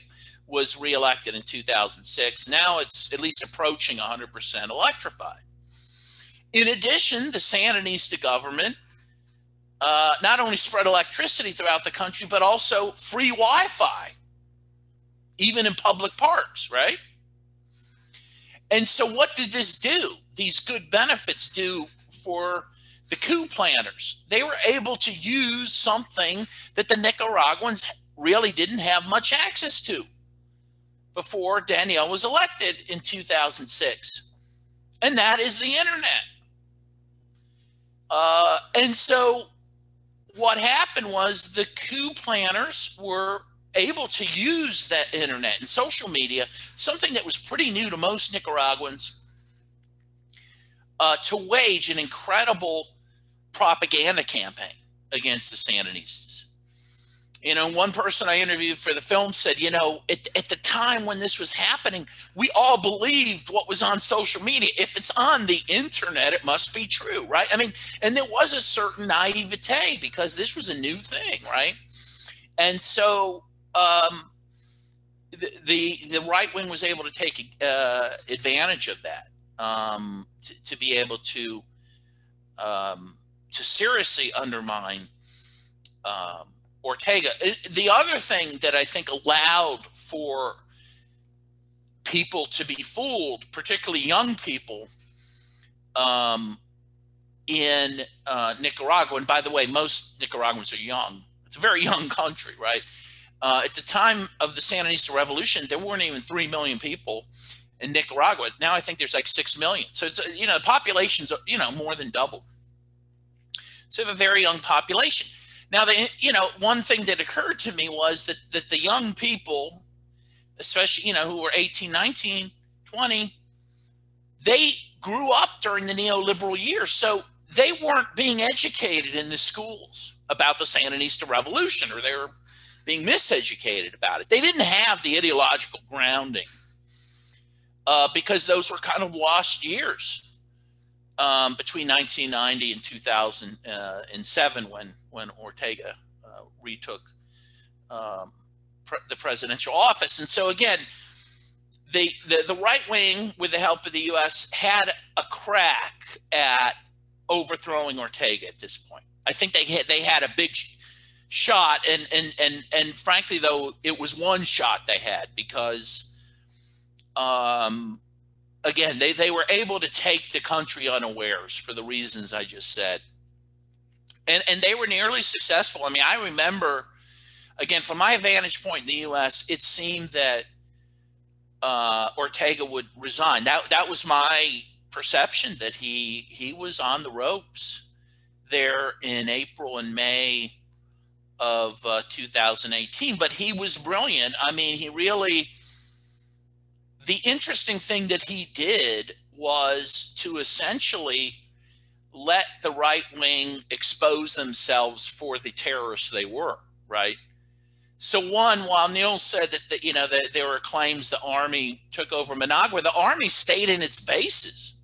Speaker 4: was reelected in 2006. Now it's at least approaching 100% electrified. In addition, the Sandinista government uh, not only spread electricity throughout the country, but also free Wi Fi, even in public parks, right? And so, what did this do? These good benefits do for the coup planners. They were able to use something that the Nicaraguans really didn't have much access to before Daniel was elected in 2006, and that is the internet. Uh, and so what happened was the coup planners were able to use that internet and social media, something that was pretty new to most Nicaraguans, uh, to wage an incredible propaganda campaign against the Sandinistas. You know, one person I interviewed for the film said, you know, at, at the time when this was happening, we all believed what was on social media. If it's on the internet, it must be true, right? I mean, and there was a certain naivete because this was a new thing, right? And so um, the, the, the right wing was able to take uh, advantage of that um, to, be able to um, to seriously undermine um, Ortega. The other thing that I think allowed for people to be fooled, particularly young people, um, in uh, Nicaragua, and by the way, most Nicaraguans are young. It's a very young country, right? Uh, at the time of the Sandinista Revolution, there weren't even three million people in Nicaragua. Now I think there's like six million. So it's you know the population's you know more than double. So have a very young population. Now, the, you know, one thing that occurred to me was that, that the young people, especially, you know, who were 18, 19, 20, they grew up during the neoliberal years. So they weren't being educated in the schools about the Sandinista revolution or they were being miseducated about it. They didn't have the ideological grounding uh, because those were kind of lost years um, between 1990 and 2007 when when Ortega uh, retook um, pre the presidential office. And so again, the, the, the right wing, with the help of the U.S., had a crack at overthrowing Ortega at this point. I think they had they had a big shot, and and and and frankly, though, it was one shot they had because um, again, they, they were able to take the country unawares for the reasons I just said. And, and they were nearly successful. I mean, I remember, again, from my vantage point in the U.S., it seemed that uh, Ortega would resign. That, that was my perception that he, he was on the ropes there in April and May of uh, 2018. But he was brilliant. I mean, he really the interesting thing that he did was to essentially let the right wing expose themselves for the terrorists they were, right? So one, while Neil said that the, you know that there were claims the army took over Managua, the army stayed in its bases.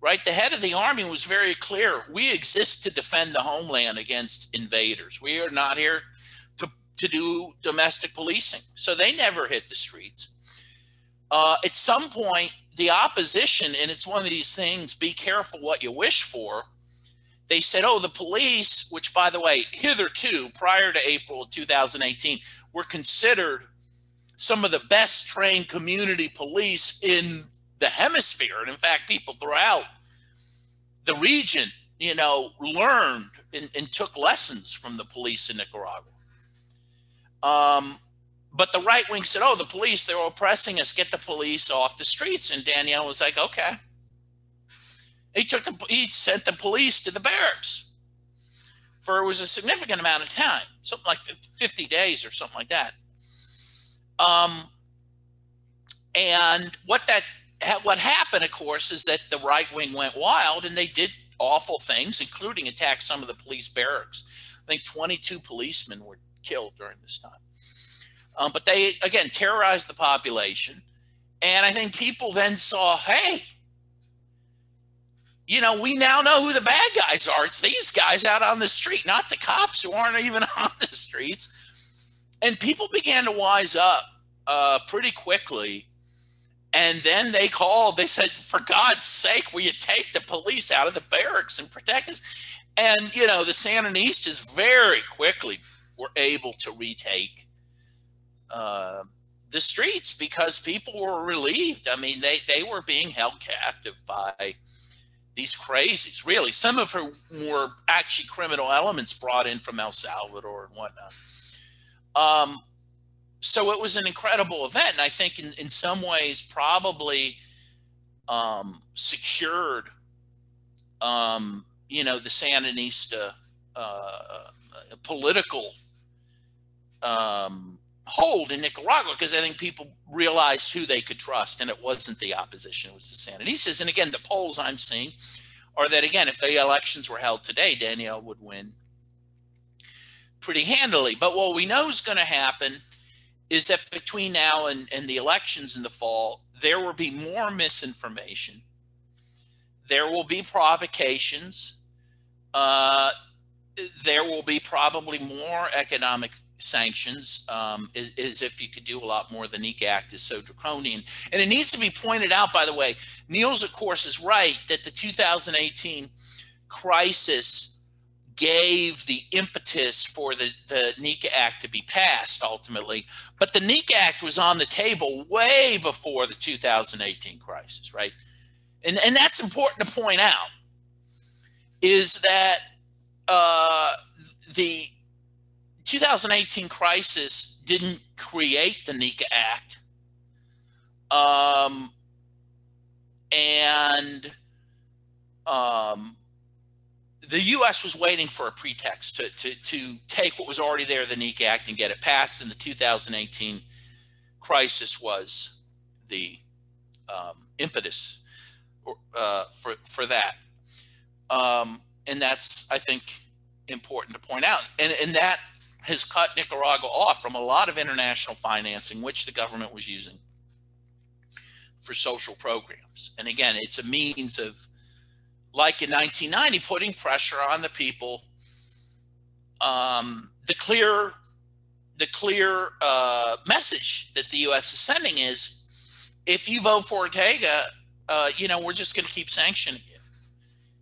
Speaker 4: Right, the head of the army was very clear. We exist to defend the homeland against invaders. We are not here to to do domestic policing. So they never hit the streets. Uh, at some point, the opposition, and it's one of these things: be careful what you wish for they said, oh, the police, which by the way, hitherto, prior to April 2018, were considered some of the best trained community police in the hemisphere. And in fact, people throughout the region, you know, learned and, and took lessons from the police in Nicaragua. Um, but the right wing said, oh, the police, they're oppressing us, get the police off the streets. And Daniel was like, okay. He took the he sent the police to the barracks for it was a significant amount of time, something like 50 days or something like that. Um, and what that what happened, of course, is that the right wing went wild and they did awful things, including attack some of the police barracks. I think 22 policemen were killed during this time. Um, but they again terrorized the population, and I think people then saw, hey, you know, we now know who the bad guys are. It's these guys out on the street, not the cops who aren't even on the streets. And people began to wise up uh, pretty quickly. And then they called, they said, for God's sake, will you take the police out of the barracks and protect us? And, you know, the Sandinistas very quickly were able to retake uh, the streets because people were relieved. I mean, they, they were being held captive by these crazies, really. Some of whom were actually criminal elements brought in from El Salvador and whatnot. Um, so it was an incredible event. And I think in, in some ways probably um, secured, um, you know, the Sandinista uh, political um, hold in Nicaragua because I think people realized who they could trust, and it wasn't the opposition; it was the Sandinistas. And again, the polls I'm seeing are that again, if the elections were held today, Daniel would win pretty handily. But what we know is going to happen is that between now and, and the elections in the fall, there will be more misinformation. There will be provocations. Uh, there will be probably more economic sanctions um, is, is, if you could do a lot more. The NICA Act is so draconian. And it needs to be pointed out, by the way, Nils, of course, is right that the 2018 crisis gave the impetus for the, the NICA Act to be passed ultimately. But the NICA Act was on the table way before the 2018 crisis, right? And, and that's important to point out is that uh, the 2018 crisis didn't create the NICA Act. Um, and um, the U.S. was waiting for a pretext to, to, to take what was already there, the NICA Act, and get it passed. And the 2018 crisis was the um, impetus uh, for, for that. Um, and that's, I think, important to point out. And, and that has cut Nicaragua off from a lot of international financing, which the government was using for social programs. And again, it's a means of, like in 1990, putting pressure on the people. Um, the clear, the clear uh, message that the U.S. is sending is, if you vote for Ortega, uh, you know we're just going to keep sanctioning you,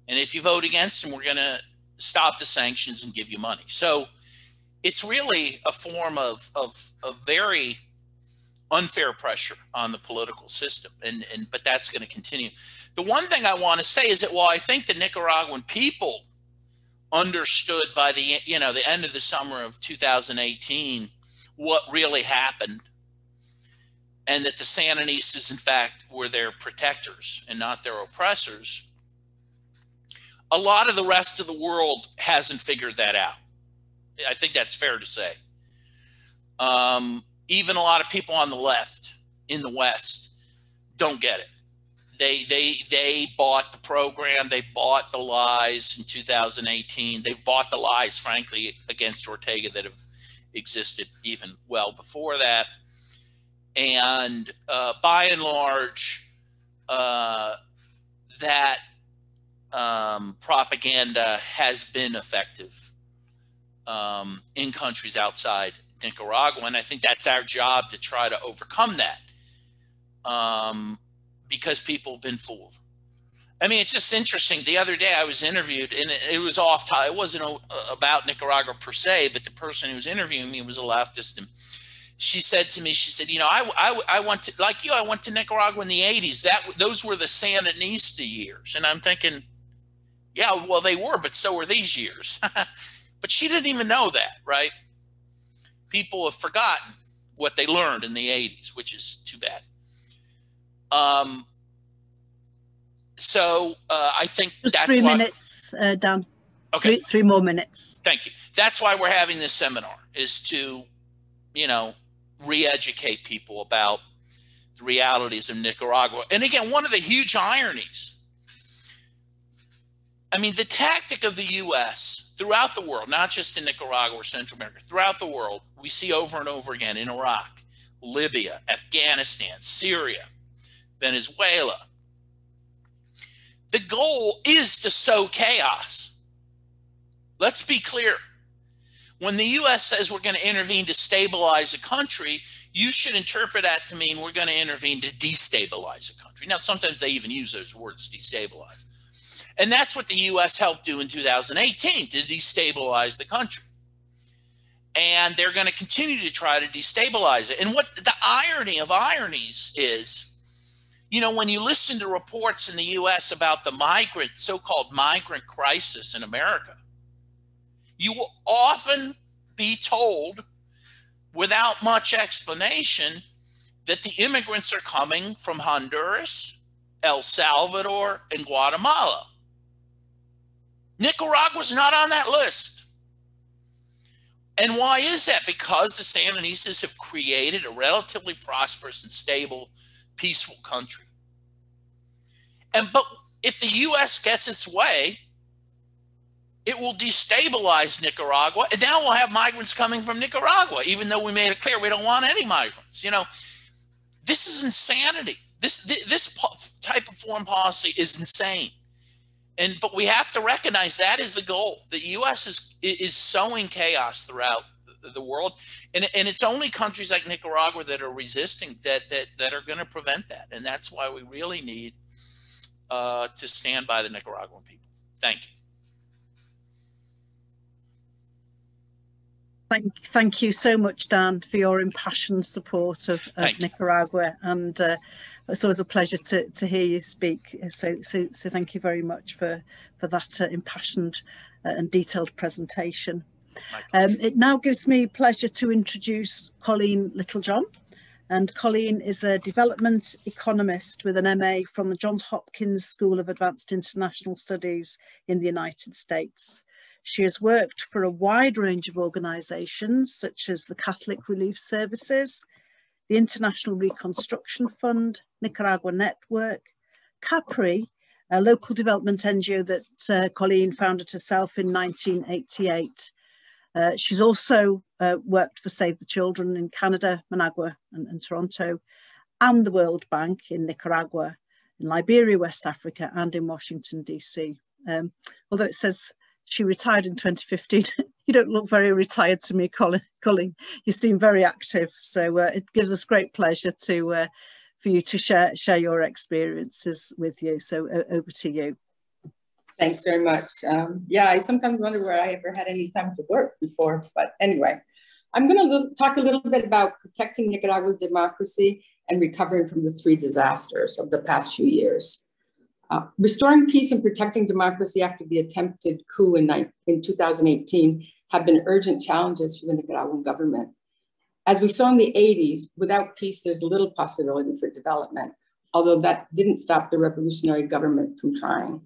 Speaker 4: and if you vote against him, we're going to stop the sanctions and give you money. So it's really a form of, of, very unfair pressure on the political system and, and but that's going to continue. The one thing i want to say is that while i think the nicaraguan people understood by the you know the end of the summer of 2018 what really happened and that the sandinistas in fact were their protectors and not their oppressors a lot of the rest of the world hasn't figured that out I think that's fair to say. Um, even a lot of people on the left in the West don't get it. They they they bought the program. They bought the lies in 2018. They bought the lies, frankly, against Ortega that have existed even well before that. And uh, by and large, uh, that um, propaganda has been effective um, in countries outside Nicaragua. And I think that's our job to try to overcome that um, because people have been fooled. I mean, it's just interesting. The other day I was interviewed, and it, was off. It wasn't about Nicaragua per se, but the person who was interviewing me was a leftist, and she said to me, she said, "You know, I, I, I went to like you. I went to Nicaragua in the '80s. That those were the Sandinista years." And I'm thinking, yeah, well, they were, but so were these years. but she didn't even know that, right? People have forgotten what they learned in the 80s, which is too bad. Um, so uh, I think
Speaker 1: Just
Speaker 4: that's
Speaker 1: three
Speaker 4: why,
Speaker 1: minutes, uh, Dan.
Speaker 4: Okay.
Speaker 1: Three, three more minutes.
Speaker 4: Thank you. That's why we're having this seminar is to, you know, re-educate people about the realities of Nicaragua. And again, one of the huge ironies I mean, the tactic of the U.S. throughout the world, not just in Nicaragua or Central America, throughout the world, we see over and over again in Iraq, Libya, Afghanistan, Syria, Venezuela. The goal is to sow chaos. Let's be clear. When the U.S. says we're going to intervene to stabilize a country, you should interpret that to mean we're going to intervene to destabilize a country. Now, sometimes they even use those words, destabilize. And that's what the US helped do in 2018 to destabilize the country. And they're going to continue to try to destabilize it. And what the irony of ironies is, you know, when you listen to reports in the US about the migrant, so called migrant crisis in America, you will often be told without much explanation that the immigrants are coming from Honduras, El Salvador, and Guatemala. Nicaragua's not on that list. And why is that? Because the Sandinistas have created a relatively prosperous and stable, peaceful country. And but if the US gets its way, it will destabilize Nicaragua. And now we'll have migrants coming from Nicaragua, even though we made it clear we don't want any migrants. You know, this is insanity. This this type of foreign policy is insane and but we have to recognize that is the goal. The U.S. is is sowing chaos throughout the world, and and it's only countries like Nicaragua that are resisting that that that are going to prevent that, and that's why we really need uh, to stand by the Nicaraguan people. Thank you.
Speaker 1: Thank, thank you so much, Dan, for your impassioned support of, of Nicaragua and uh, it's always a pleasure to, to hear you speak. So, so, so thank you very much for, for that uh, impassioned uh, and detailed presentation. Um, it now gives me pleasure to introduce Coleen Littlejohn. And Coleen is a development economist with an MA from the Johns Hopkins School of Advanced International Studies in the United States. She has worked for a wide range of organisations such as the Catholic Relief Services, the International Reconstruction Fund, Nicaragua Network, CAPRI, a local development NGO that uh, Coleen founded herself in 1988. Uh, she's also uh, worked for Save the Children in Canada, Managua and, and, Toronto, and the World Bank in Nicaragua, in Liberia, West Africa, and in Washington, DC. Um, although it says she retired in 2015, you don't look very retired to me, Colin. Colin. You seem very active, so uh, it gives us great pleasure to uh, for you to share share your experiences with you. So over to you.
Speaker 5: Thanks very much. Um, yeah, I sometimes wonder where I ever had any time to work before, but anyway, I'm going to talk a little bit about protecting Nicaragua's democracy and recovering from the three disasters of the past few years. Uh, restoring peace and protecting democracy after the attempted coup in, in 2018 have been urgent challenges for the Nicaraguan government. As we saw in the 80s, without peace, there's little possibility for development, although that didn't stop the revolutionary government from trying.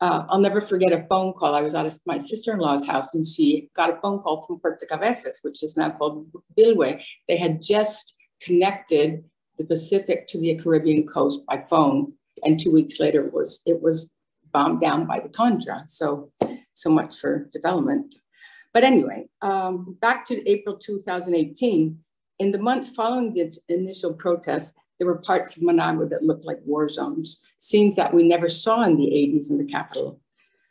Speaker 5: Uh, I'll never forget a phone call. I was at a, my sister-in-law's house and she got a phone call from Puerto Cabezas, which is now called Bilwi. They had just connected the Pacific to the Caribbean coast by phone. And two weeks later, was, it was bombed down by the Contra. So, so much for development. But anyway, um, back to April 2018, in the months following the initial protests, there were parts of Managua that looked like war zones, scenes that we never saw in the 80s in the capital.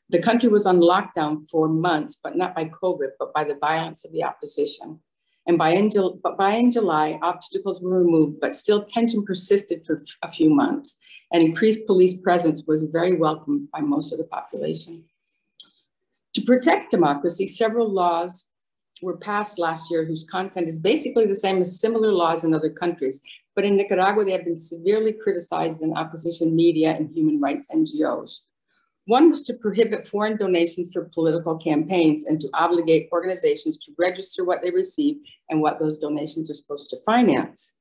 Speaker 5: The country was on lockdown for months, but not by COVID, but by the violence of the opposition. And by in, by in July, obstacles were removed, but still tension persisted for a few months. And increased police presence was very welcomed by most of the population. To protect democracy, several laws were passed last year whose content is basically the same as similar laws in other countries. But in Nicaragua, they have been severely criticized in opposition media and human rights NGOs. One was to prohibit foreign donations for political campaigns and to obligate organizations to register what they receive and what those donations are supposed to finance.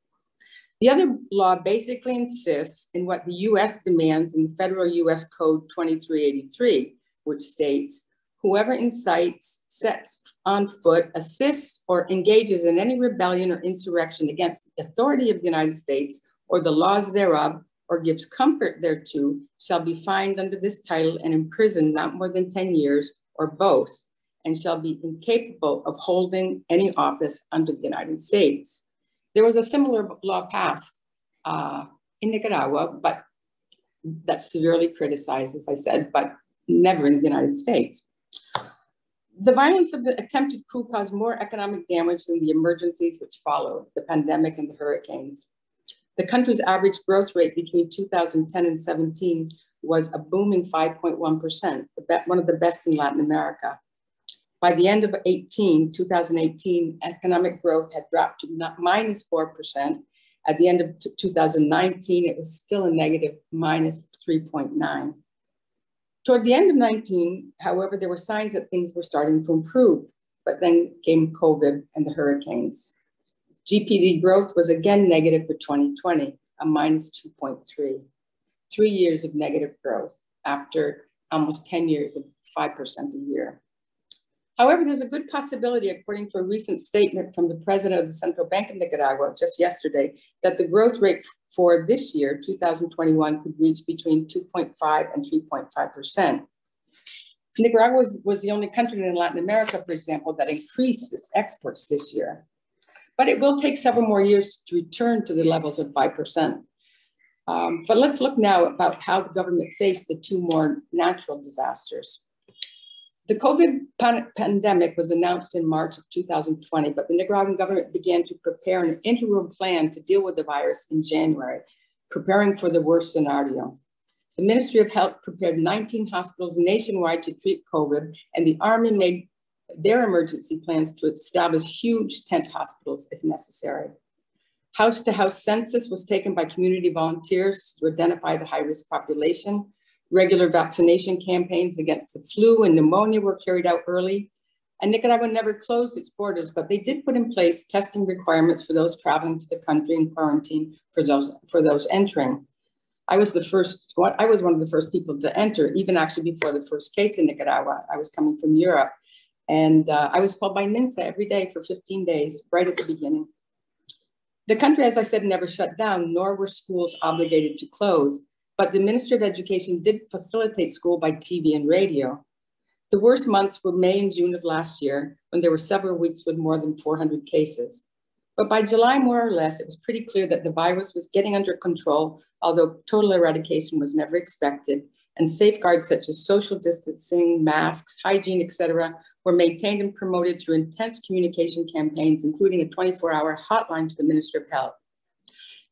Speaker 5: The other law basically insists in what the US demands in federal US Code 2383, which states, whoever incites, sets on foot, assists, or engages in any rebellion or insurrection against the authority of the United States or the laws thereof or gives comfort thereto shall be fined under this title and imprisoned not more than 10 years or both, and shall be incapable of holding any office under the United States. There was a similar law passed uh, in Nicaragua, but that's severely criticized, as I said, but never in the United States. The violence of the attempted coup caused more economic damage than the emergencies which followed, the pandemic and the hurricanes. The country's average growth rate between 2010 and 17 was a booming 5.1%, one of the best in Latin America. By the end of 18, 2018, economic growth had dropped to minus 4%. At the end of 2019, it was still a negative minus 3.9. Toward the end of 19, however, there were signs that things were starting to improve, but then came COVID and the hurricanes. GDP growth was again negative for 2020, a minus 2.3. Three years of negative growth after almost 10 years of 5% a year. However, there's a good possibility, according to a recent statement from the president of the Central Bank of Nicaragua just yesterday, that the growth rate for this year, 2021, could reach between 2.5 and 3.5%. Nicaragua was, was the only country in Latin America, for example, that increased its exports this year but it will take several more years to return to the levels of 5%. Um, but let's look now about how the government faced the two more natural disasters. The COVID pan pandemic was announced in March of 2020, but the Nicaraguan government began to prepare an interim plan to deal with the virus in January, preparing for the worst scenario. The Ministry of Health prepared 19 hospitals nationwide to treat COVID, and the Army made their emergency plans to establish huge tent hospitals if necessary. House to house census was taken by community volunteers to identify the high risk population. Regular vaccination campaigns against the flu and pneumonia were carried out early. And Nicaragua never closed its borders, but they did put in place testing requirements for those traveling to the country and quarantine for those, for those entering. I was the first, I was one of the first people to enter, even actually before the first case in Nicaragua. I was coming from Europe. And uh, I was called by MINSA every day for 15 days, right at the beginning. The country, as I said, never shut down, nor were schools obligated to close. But the Ministry of Education did facilitate school by TV and radio. The worst months were May and June of last year, when there were several weeks with more than 400 cases. But by July, more or less, it was pretty clear that the virus was getting under control, although total eradication was never expected, and safeguards such as social distancing, masks, hygiene, etc., were maintained and promoted through intense communication campaigns, including a 24-hour hotline to the Minister of Health.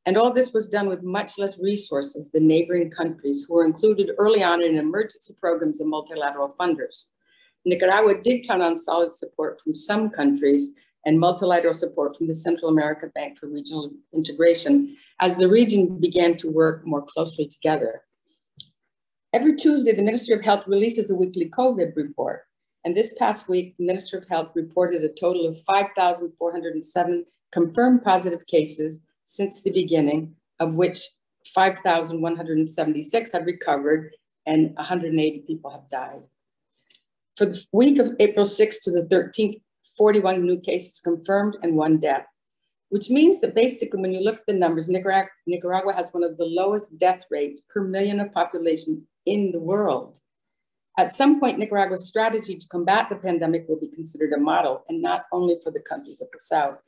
Speaker 5: And all this was done with much less resources than neighboring countries who were included early on in emergency programs and multilateral funders. Nicaragua did count on solid support from some countries and multilateral support from the Central America Bank for Regional Integration as the region began to work more closely together. Every Tuesday, the Ministry of Health releases a weekly COVID report. And this past week, the Minister of Health reported a total of 5,407 confirmed positive cases since the beginning, of which 5,176 have recovered and 180 people have died. For the week of April 6th to the 13th, 41 new cases confirmed and one death. which means that basically when you look at the numbers, Nicaragua, Nicaragua has one of the lowest death rates per million of population in the world. At some point, Nicaragua's strategy to combat the pandemic will be considered a model, and not only for the countries of the South.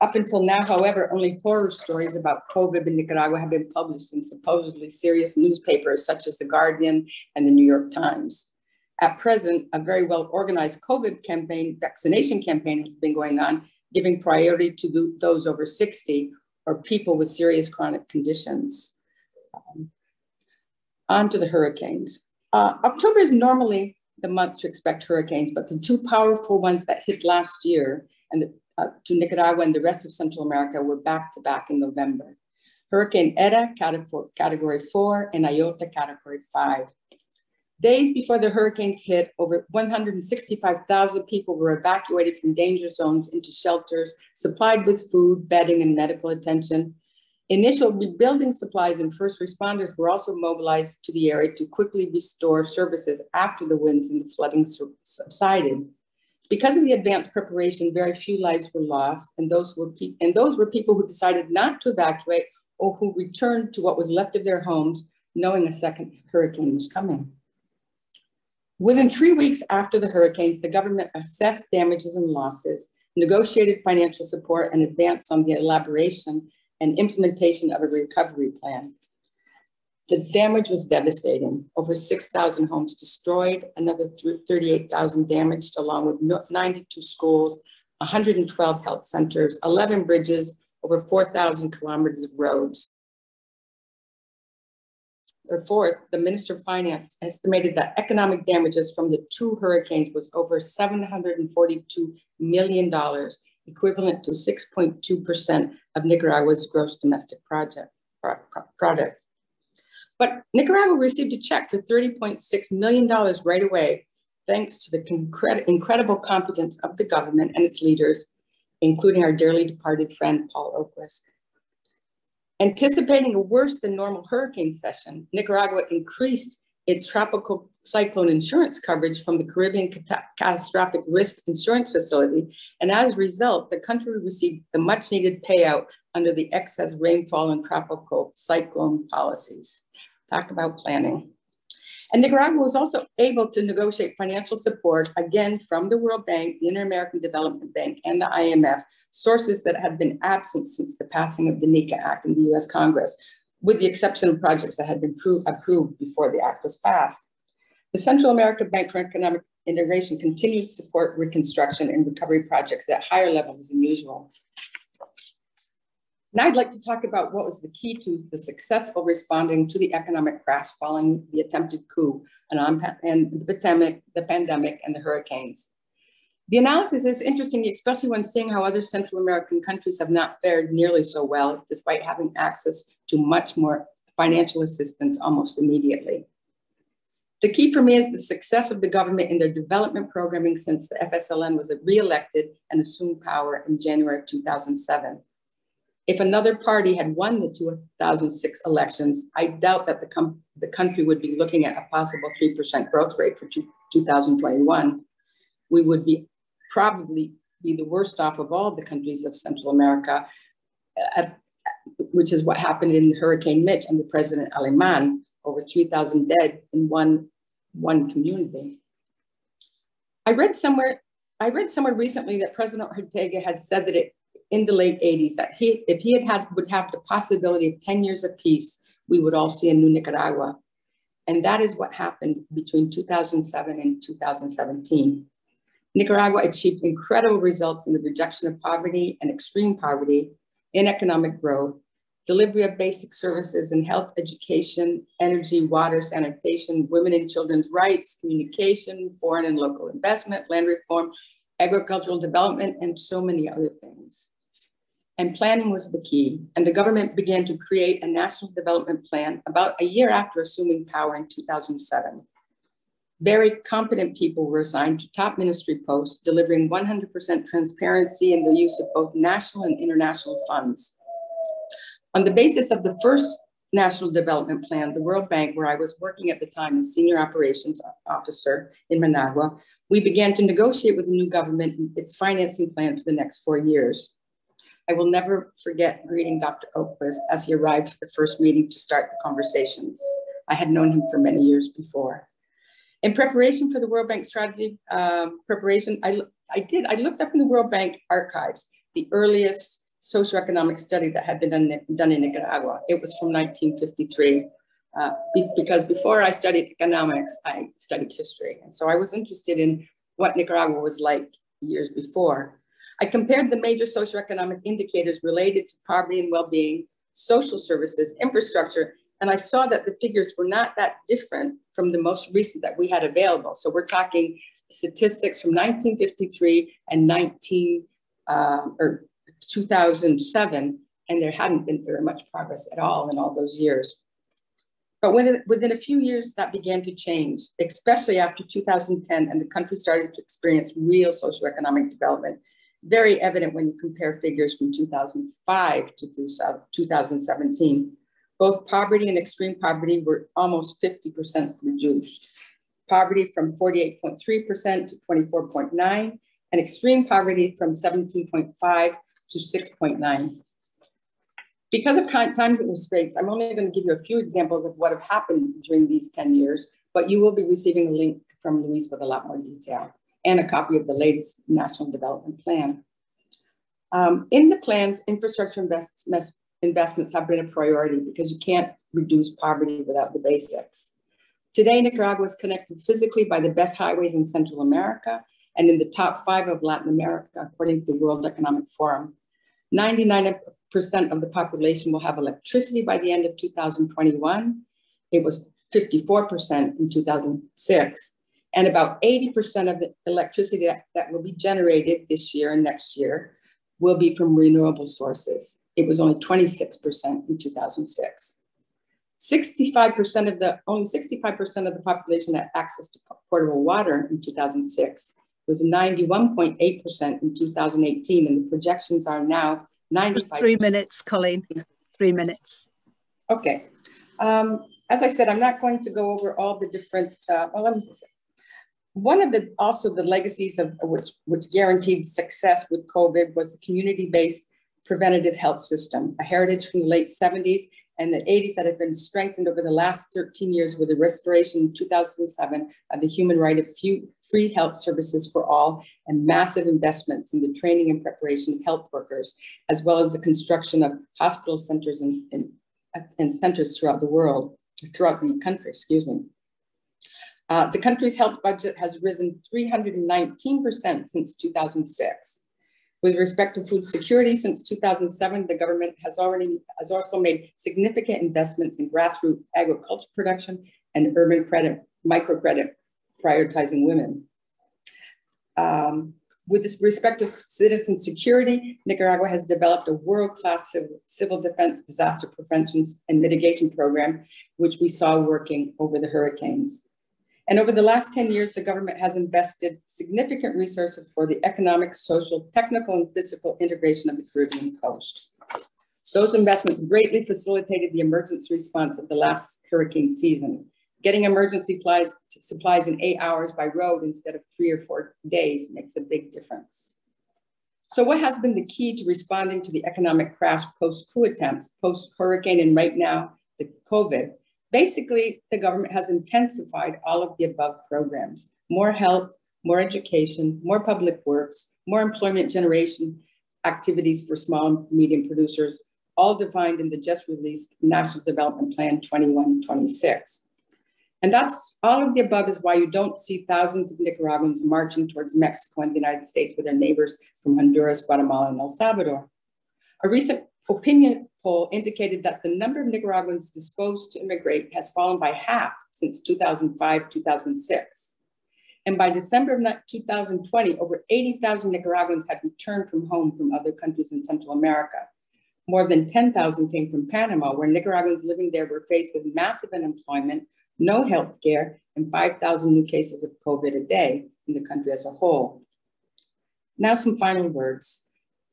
Speaker 5: Up until now, however, only horror stories about COVID in Nicaragua have been published in supposedly serious newspapers such as The Guardian and the New York Times. At present, a very well organized COVID campaign, vaccination campaign has been going on, giving priority to those over 60 or people with serious chronic conditions. Um, on to the hurricanes. Uh, October is normally the month to expect hurricanes, but the two powerful ones that hit last year and the, uh, to Nicaragua and the rest of Central America were back to back in November. Hurricane Eta, category four, and Iota, category five. Days before the hurricanes hit, over 165,000 people were evacuated from danger zones into shelters supplied with food, bedding, and medical attention. Initial rebuilding supplies and first responders were also mobilized to the area to quickly restore services after the winds and the flooding subsided. Because of the advanced preparation, very few lives were lost, and those were, and those were people who decided not to evacuate or who returned to what was left of their homes, knowing a second hurricane was coming. Within three weeks after the hurricanes, the government assessed damages and losses, negotiated financial support, and advanced on the elaboration and implementation of a recovery plan. The damage was devastating. Over 6,000 homes destroyed, another 38,000 damaged, along with 92 schools, 112 health centers, 11 bridges, over 4,000 kilometers of roads. Fourth, the Minister of Finance estimated that economic damages from the two hurricanes was over $742 million, equivalent to 6.2% of Nicaragua's gross domestic project, product. But Nicaragua received a check for $30.6 million right away, thanks to the incredible competence of the government and its leaders, including our dearly departed friend, Paul Oquist. Anticipating a worse than normal hurricane session, Nicaragua increased its tropical cyclone insurance coverage from the Caribbean Catastrophic Risk Insurance Facility. And as a result, the country received the much needed payout under the excess rainfall and tropical cyclone policies. Talk about planning. And Nicaragua was also able to negotiate financial support, again, from the World Bank, the Inter-American Development Bank, and the IMF sources that had been absent since the passing of the NICA Act in the US Congress, with the exception of projects that had been approved before the act was passed. The Central American Bank for Economic Integration continues to support reconstruction and recovery projects at higher levels than usual. Now I'd like to talk about what was the key to the successful responding to the economic crash following the attempted coup and, and the pandemic, the pandemic and the hurricanes. The analysis is interesting, especially when seeing how other Central American countries have not fared nearly so well, despite having access to much more financial assistance almost immediately. The key for me is the success of the government in their development programming since the FSLN was re-elected and assumed power in January of 2007. If another party had won the 2006 elections, I doubt that the, the country would be looking at a possible 3% growth rate for 2021. We would be probably be the worst off of all the countries of Central America, uh, which is what happened in Hurricane Mitch under President Aleman, over 3,000 dead in one, one community. I read somewhere, I read somewhere recently that President Ortega had said that it, in the late 80s, that he, if he had, had would have the possibility of 10 years of peace, we would all see a new Nicaragua. And that is what happened between 2007 and 2017. Nicaragua achieved incredible results in the reduction of poverty and extreme poverty, in economic growth, delivery of basic services in health, education, energy, water, sanitation, women and children's rights, communication, foreign and local investment, land reform, agricultural development, and so many other things. And planning was the key. And the government began to create a national development plan about a year after assuming power in 2007. Very competent people were assigned to top ministry posts, delivering 100% transparency in the use of both national and international funds. On the basis of the first National Development Plan, the World Bank, where I was working at the time as Senior Operations Officer in Managua, we began to negotiate with the new government its financing plan for the next four years. I will never forget greeting Dr. Oquist as he arrived for the first meeting to start the conversations. I had known him for many years before. In preparation for the World Bank strategy um, preparation, I, I did, I looked up in the World Bank archives, the earliest socioeconomic study that had been done, done in Nicaragua. It was from 1953. Uh, be, because before I studied economics, I studied history. And so I was interested in what Nicaragua was like years before. I compared the major socioeconomic indicators related to poverty and well-being, social services, infrastructure, and I saw that the figures were not that different from the most recent that we had available. So we're talking statistics from 1953 and 19 um, or 2007, and there hadn't been very much progress at all in all those years. But when, within a few years, that began to change, especially after 2010, and the country started to experience real socioeconomic development, very evident when you compare figures from 2005 to 2017. Both poverty and extreme poverty were almost 50% reduced. Poverty from 48.3% to 24.9, and extreme poverty from 17.5 to 6.9. Because of time constraints, I'm only going to give you a few examples of what have happened during these 10 years, but you will be receiving a link from Louise with a lot more detail and a copy of the latest National Development Plan. Um, in the plans, infrastructure invest, investments have been a priority because you can't reduce poverty without the basics. Today, Nicaragua is connected physically by the best highways in Central America and in the top five of Latin America, according to the World Economic Forum. 99% of the population will have electricity by the end of 2021. It was 54% in 2006. And about 80% of the electricity that, that will be generated this year and next year will be from renewable sources. It was only 26% in 2006. 65% of the, only 65% of the population had access to portable water in 2006 was 91.8% in 2018, and the projections are now 95
Speaker 1: Three minutes, Coleen. Three minutes.
Speaker 5: Okay. Um, as I said, I'm not going to go over all the different, uh, well, let me say, one of the, also the legacies of which, which guaranteed success with COVID was the community-based preventative health system, a heritage from the late 70s and the 80s that have been strengthened over the last 13 years with the restoration in 2007 of the human right of free health services for all and massive investments in the training and preparation of health workers, as well as the construction of hospital centers and, and, and centers throughout the world, throughout the country, excuse me. Uh, the country's health budget has risen 319% since 2006. With respect to food security, since 2007, the government has already has also made significant investments in grassroots agriculture production and urban credit, microcredit, prioritizing women. Um, with respect to citizen security, Nicaragua has developed a world-class civil, civil defense disaster prevention and mitigation program, which we saw working over the hurricanes. And over the last 10 years, the government has invested significant resources for the economic, social, technical, and physical integration of the Caribbean coast. Those investments greatly facilitated the emergency response of the last hurricane season. Getting emergency supplies, supplies in eight hours by road instead of three or four days makes a big difference. So what has been the key to responding to the economic crash post-coup attempts, post-hurricane, and right now, the COVID? Basically, the government has intensified all of the above programs, more health, more education, more public works, more employment generation activities for small and medium producers, all defined in the just released National Development Plan 2126. And that's all of the above is why you don't see thousands of Nicaraguans marching towards Mexico and the United States with their neighbors from Honduras, Guatemala, and El Salvador. A recent opinion poll indicated that the number of Nicaraguans disposed to immigrate has fallen by half since 2005, 2006. And by December of 2020, over 80,000 Nicaraguans had returned from home from other countries in Central America. More than 10,000 came from Panama, where Nicaraguans living there were faced with massive unemployment, no health care, and 5,000 new cases of COVID a day in the country as a whole. Now some final words.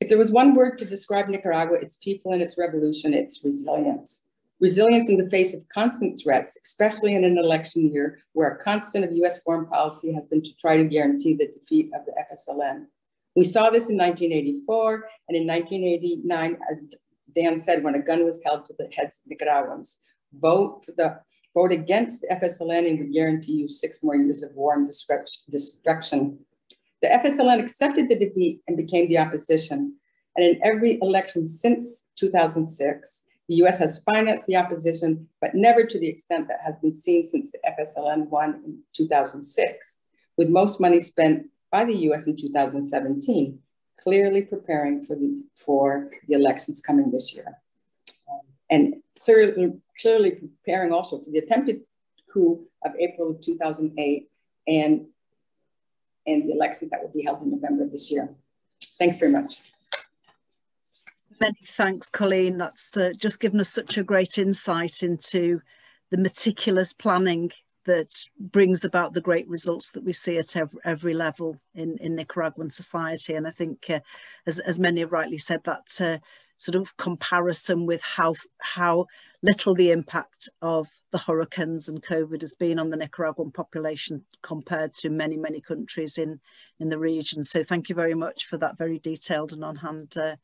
Speaker 5: If there was one word to describe Nicaragua, its people and its revolution, it's resilience. Resilience in the face of constant threats, especially in an election year where a constant of US foreign policy has been to try to guarantee the defeat of the FSLN. We saw this in 1984 and in 1989, as Dan said, when a gun was held to the heads of Nicaraguans. Vote for the vote against the FSLN and would guarantee you six more years of war and destruction. The FSLN accepted the defeat and became the opposition. And in every election since 2006, the US has financed the opposition, but never to the extent that has been seen since the FSLN won in 2006, with most money spent by the US in 2017, clearly preparing for the, for the elections coming this year. and clearly, clearly preparing also for the attempted coup of April of 2008 and, and the elections that will be held in November this year. Thanks very much.
Speaker 1: Many thanks, Coleen. That's uh, just given us such a great insight into the meticulous planning that brings about the great results that we see at every, every level in, in Nicaraguan society. And I think, uh, as, as many have rightly said, that uh, sort of comparison with how, how little the impact of the hurricanes and COVID has been on the Nicaraguan population compared to many, many countries in, in the region. So thank you very much for that very detailed and on-hand uh,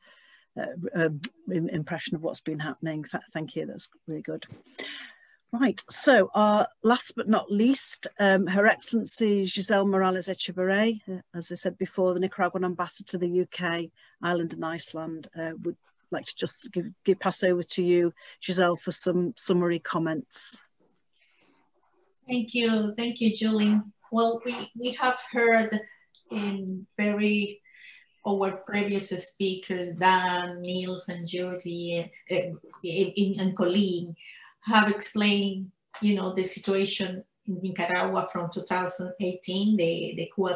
Speaker 1: uh, um, impression of what's been happening. Th thank you, that's really good. Right, so uh, last but not least, um, Her Excellency Guisell Morales Echaverry, uh, as I said before, the Nicaraguan ambassador to the UK, Ireland and Iceland, uh, would like to just give, give pass over to you, Guisell, for some summary comments.
Speaker 2: Thank you, thank you, Julie. Well, we, we have heard in very our previous speakers, Dan, Nils, and Julie, uh, and Coleen, have explained, you know, the situation in Nicaragua from 2018, the, the coup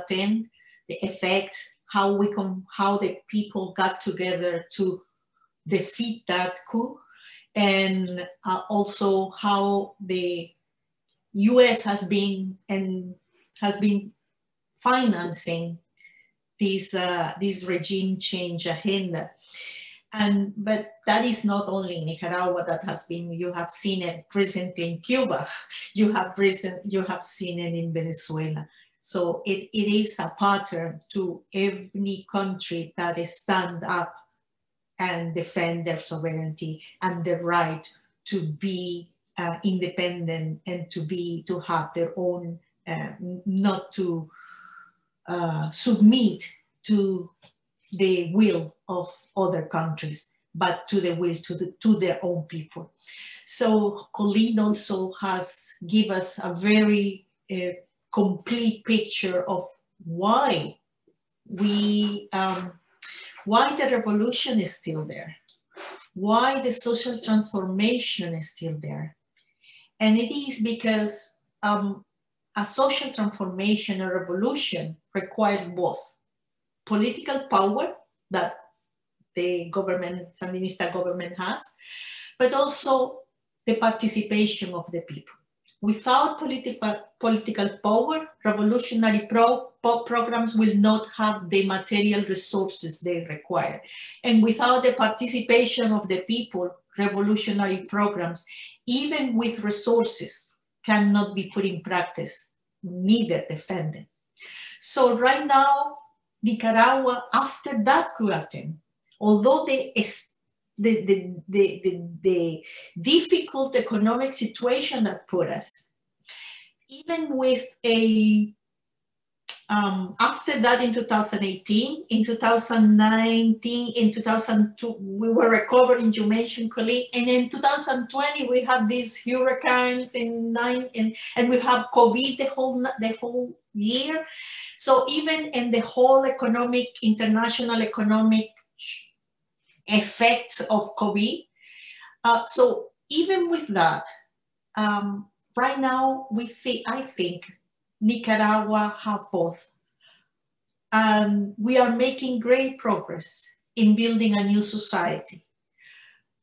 Speaker 2: the effects, how we come, how the people got together to defeat that coup, and uh, also how the U.S. has been and has been financing this, uh, this regime change agenda. And, but that is not only Nicaragua that has been, you have seen it recently in Cuba, you have, recent, you have seen it in Venezuela. So it, it is a pattern to every country that stand up and defend their sovereignty and the right to be uh, independent and to be, to have their own, uh, not to uh, submit to the will of other countries, but to the will to, the, to their own people. So Coleen also has give us a very uh, complete picture of why we, um, why the revolution is still there, why the social transformation is still there. And it is because um, a social transformation, a revolution required both political power that the government, Sandinista government has, but also the participation of the people. Without political, political power, revolutionary pro, pro programs will not have the material resources they require. And without the participation of the people, revolutionary programs, even with resources, cannot be put in practice, neither defended. So right now, Nicaragua after that coup attempt, although the, the, the, the, the, difficult economic situation that put us, even with a, um, after that in 2018, in 2019, in 2002, we were recovering, you mentioned, colleague, and in 2020, we had these hurricanes in nine, and, and we have COVID the whole, the whole year. So even in the whole economic, international economic effects of COVID, uh, so even with that, um, right now we see, I think Nicaragua have both. And we are making great progress in building a new society.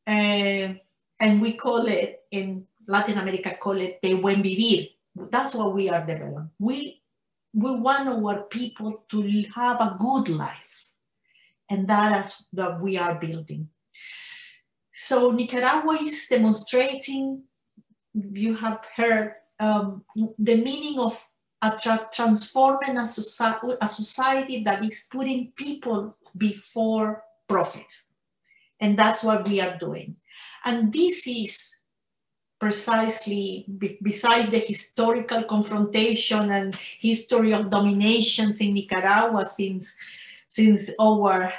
Speaker 2: Uh, and we call it, in Latin America, call it the buen vivir. That's what we are developing. We we want our people to have a good life. And that is what we are building. So Nicaragua is demonstrating, you have heard um, the meaning of a tra transforming a, soci a society that is putting people before profits. And that's what we are doing. And this is precisely beside the historical confrontation and history of dominations in Nicaragua since, since our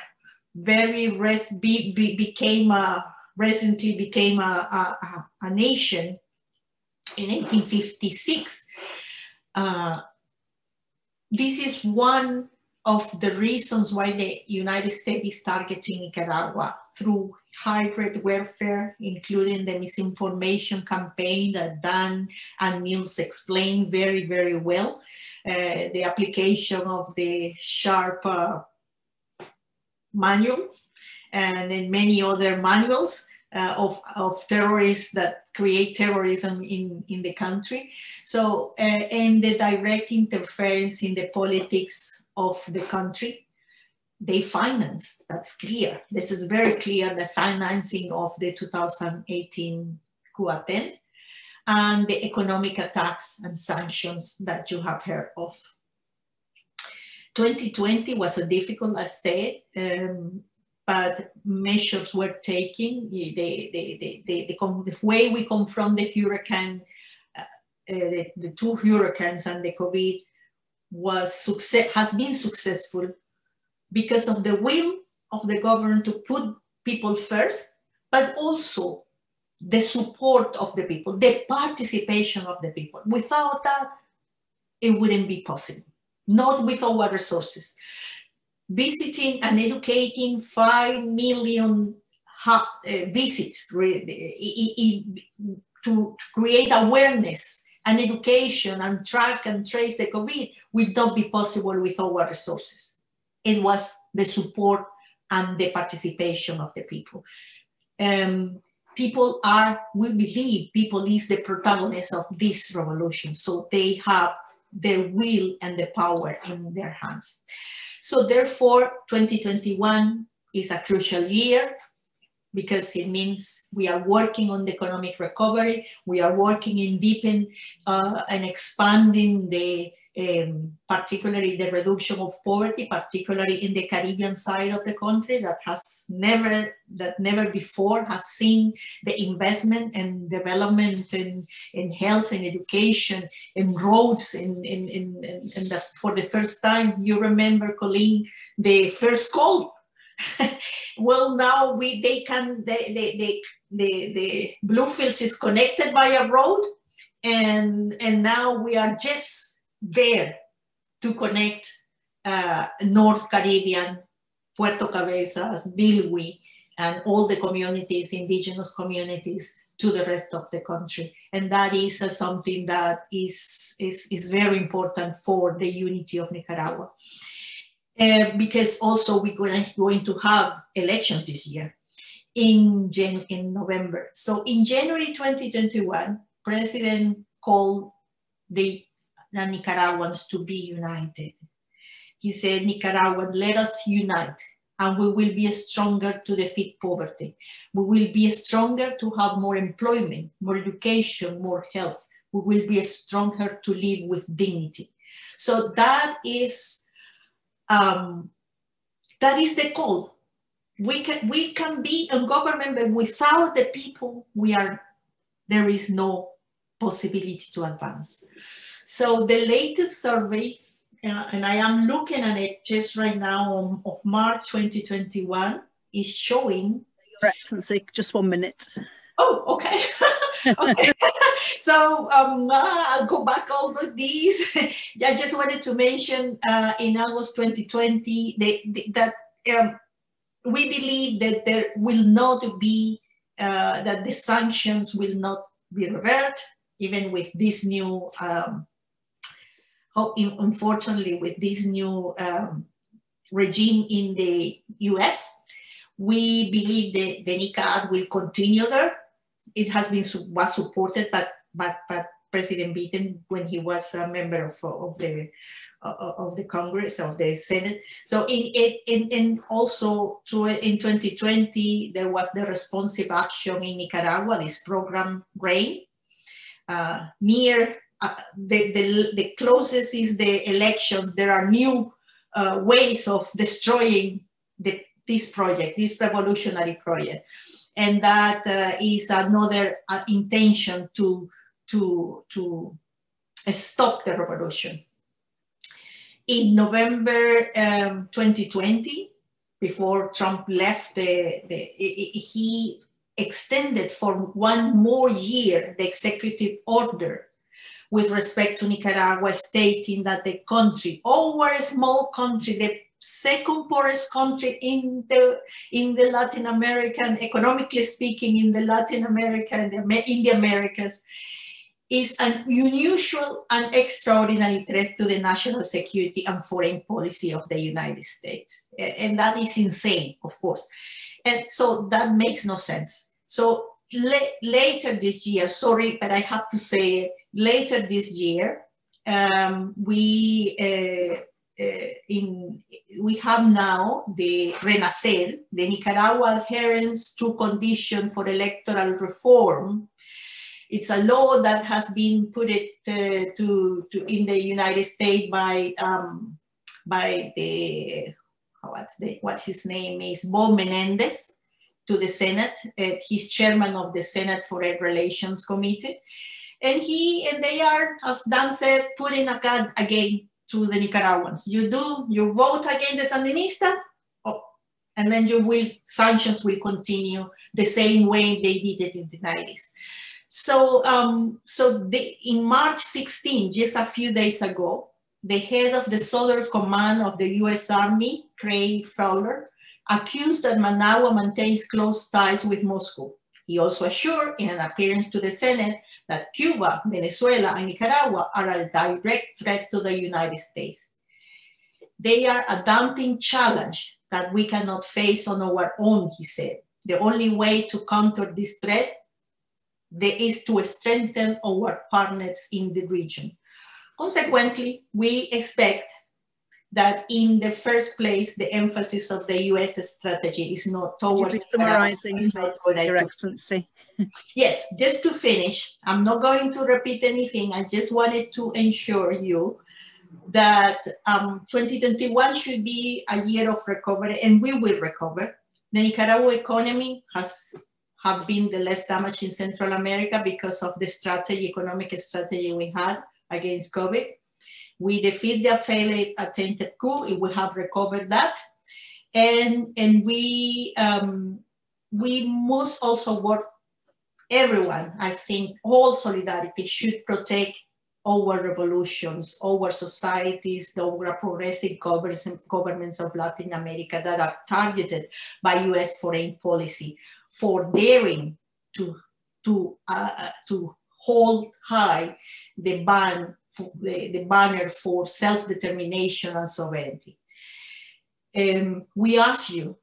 Speaker 2: very res be, be, became a, recently became a, a, a nation in 1856. Uh, this is one of the reasons why the United States is targeting Nicaragua through hybrid warfare, including the misinformation campaign that Dan and Nils explained very, very well. Uh, the application of the SHARP uh, manual and then many other manuals uh, of, of terrorists that create terrorism in, in the country. So, uh, and the direct interference in the politics of the country. They finance, that's clear. This is very clear, the financing of the 2018 Cuaten and the economic attacks and sanctions that you have heard of. 2020 was a difficult, said, um, but measures were taken. The, the, the, the, way we confront the hurricane, uh, uh, the, two hurricanes and the COVID was success, has been successful because of the will of the government to put people first, but also the support of the people, the participation of the people. Without that, it wouldn't be possible, not with our resources visiting and educating 5 million uh, visits to create awareness and education and track and trace the COVID would not be possible with our resources. It was the support and the participation of the people. Um, people are, we believe people is the protagonist of this revolution. So they have their will and the power in their hands. So therefore, 2021 is a crucial year because it means we are working on the economic recovery, we are working in deepening uh, and expanding the um, particularly the reduction of poverty, particularly in the Caribbean side of the country that has never, that never before has seen the investment and development in, in health and education, in roads, in, in, in, in the, for the first time, you remember, Coleen, the first call. well, now we, they can, they, they, the, the Bluefields is connected by a road and, and now we are just there to connect uh, North Caribbean, Puerto Cabezas, Bilwi, and all the communities, indigenous communities, to the rest of the country. And that is uh, something that is, is, is very important for the unity of Nicaragua. Uh, because also we're going to, going to have elections this year in, Jan in November. So in January 2021, President called the the Nicaraguans to be united. He said, Nicaraguan, let us unite and we will be stronger to defeat poverty. We will be stronger to have more employment, more education, more health. We will be stronger to live with dignity. So that is, um, that is the call. We can, we can be a government, but without the people, we are, there is no possibility to advance. So the latest survey, uh, and I am looking at it just right now on, of March 2021, is showing.
Speaker 1: Your Excellency, just one minute.
Speaker 2: Oh, okay. okay. so um, uh, I'll go back all of these. I just wanted to mention uh, in August 2020 they, they, that um, we believe that there will not be, uh, that the sanctions will not be reversed, even with this new um, unfortunately, with this new um, regime in the US, we believe that the NICA Act will continue there. It has been was supported by, by, by President Biden when he was a member of, of the uh, of the Congress of the Senate. So in it in, in also to, in 2020 there was the responsive action in Nicaragua, this program GRAIN, uh, near uh, the, the, the closest is the elections, there are new uh, ways of destroying the, this project, this revolutionary project. And that uh, is another uh, intention to, to, to stop the revolution. In November um, 2020, before Trump left, the, the, he extended for one more year the executive order with respect to Nicaragua, stating that the country, our small country, the second poorest country in the in the Latin American, economically speaking, in the Latin America and in the Americas, is an unusual and extraordinary threat to the national security and foreign policy of the United States. And that is insane, of course. And so that makes no sense. So later this year, sorry, but I have to say it, later this year, um, we uh, uh, in we have now the Renacer, the Nicaragua adherence to condition for electoral reform. It's a law that has been put it uh, to, to in the United States by um, by the what's the what his name is Bob Menendez to the Senate. Uh, he's chairman of the Senate Foreign Relations Committee. And he and they are, as Dan said, putting a gun again to the Nicaraguans. You do, you vote against the Sandinistas, oh, and then you will, sanctions will continue the same way they did it in the 90s. So, um, so the, in March 16, just a few days ago, the head of the Southern Command of the US Army, Craig Faller, accused that Managua maintains close ties with Moscow. He also assured in an appearance to the Senate that Cuba, Venezuela, and Nicaragua are a direct threat to the United States. They are a daunting challenge that we cannot face on our own, he said. The only way to counter this threat is to strengthen our partners in the region. Consequently, we expect that in the first place, the emphasis of the US strategy is not towards
Speaker 1: summarizing, Your Excellency.
Speaker 2: yes, just to finish, I'm not going to repeat anything. I just wanted to ensure you that um, 2021 should be a year of recovery and we will recover. The Nicaragua economy has have been the less damaged in Central America because of the strategy, economic strategy we had against COVID. We defeat the failed attempted coup, we have recovered that. And, and we, um, we must also work, everyone, I think, all solidarity should protect our revolutions, our societies, our progressive governments of Latin America that are targeted by US foreign policy for daring to, to, uh, uh to hold high the ban the, the banner for self-determination and sovereignty. Um, we ask you,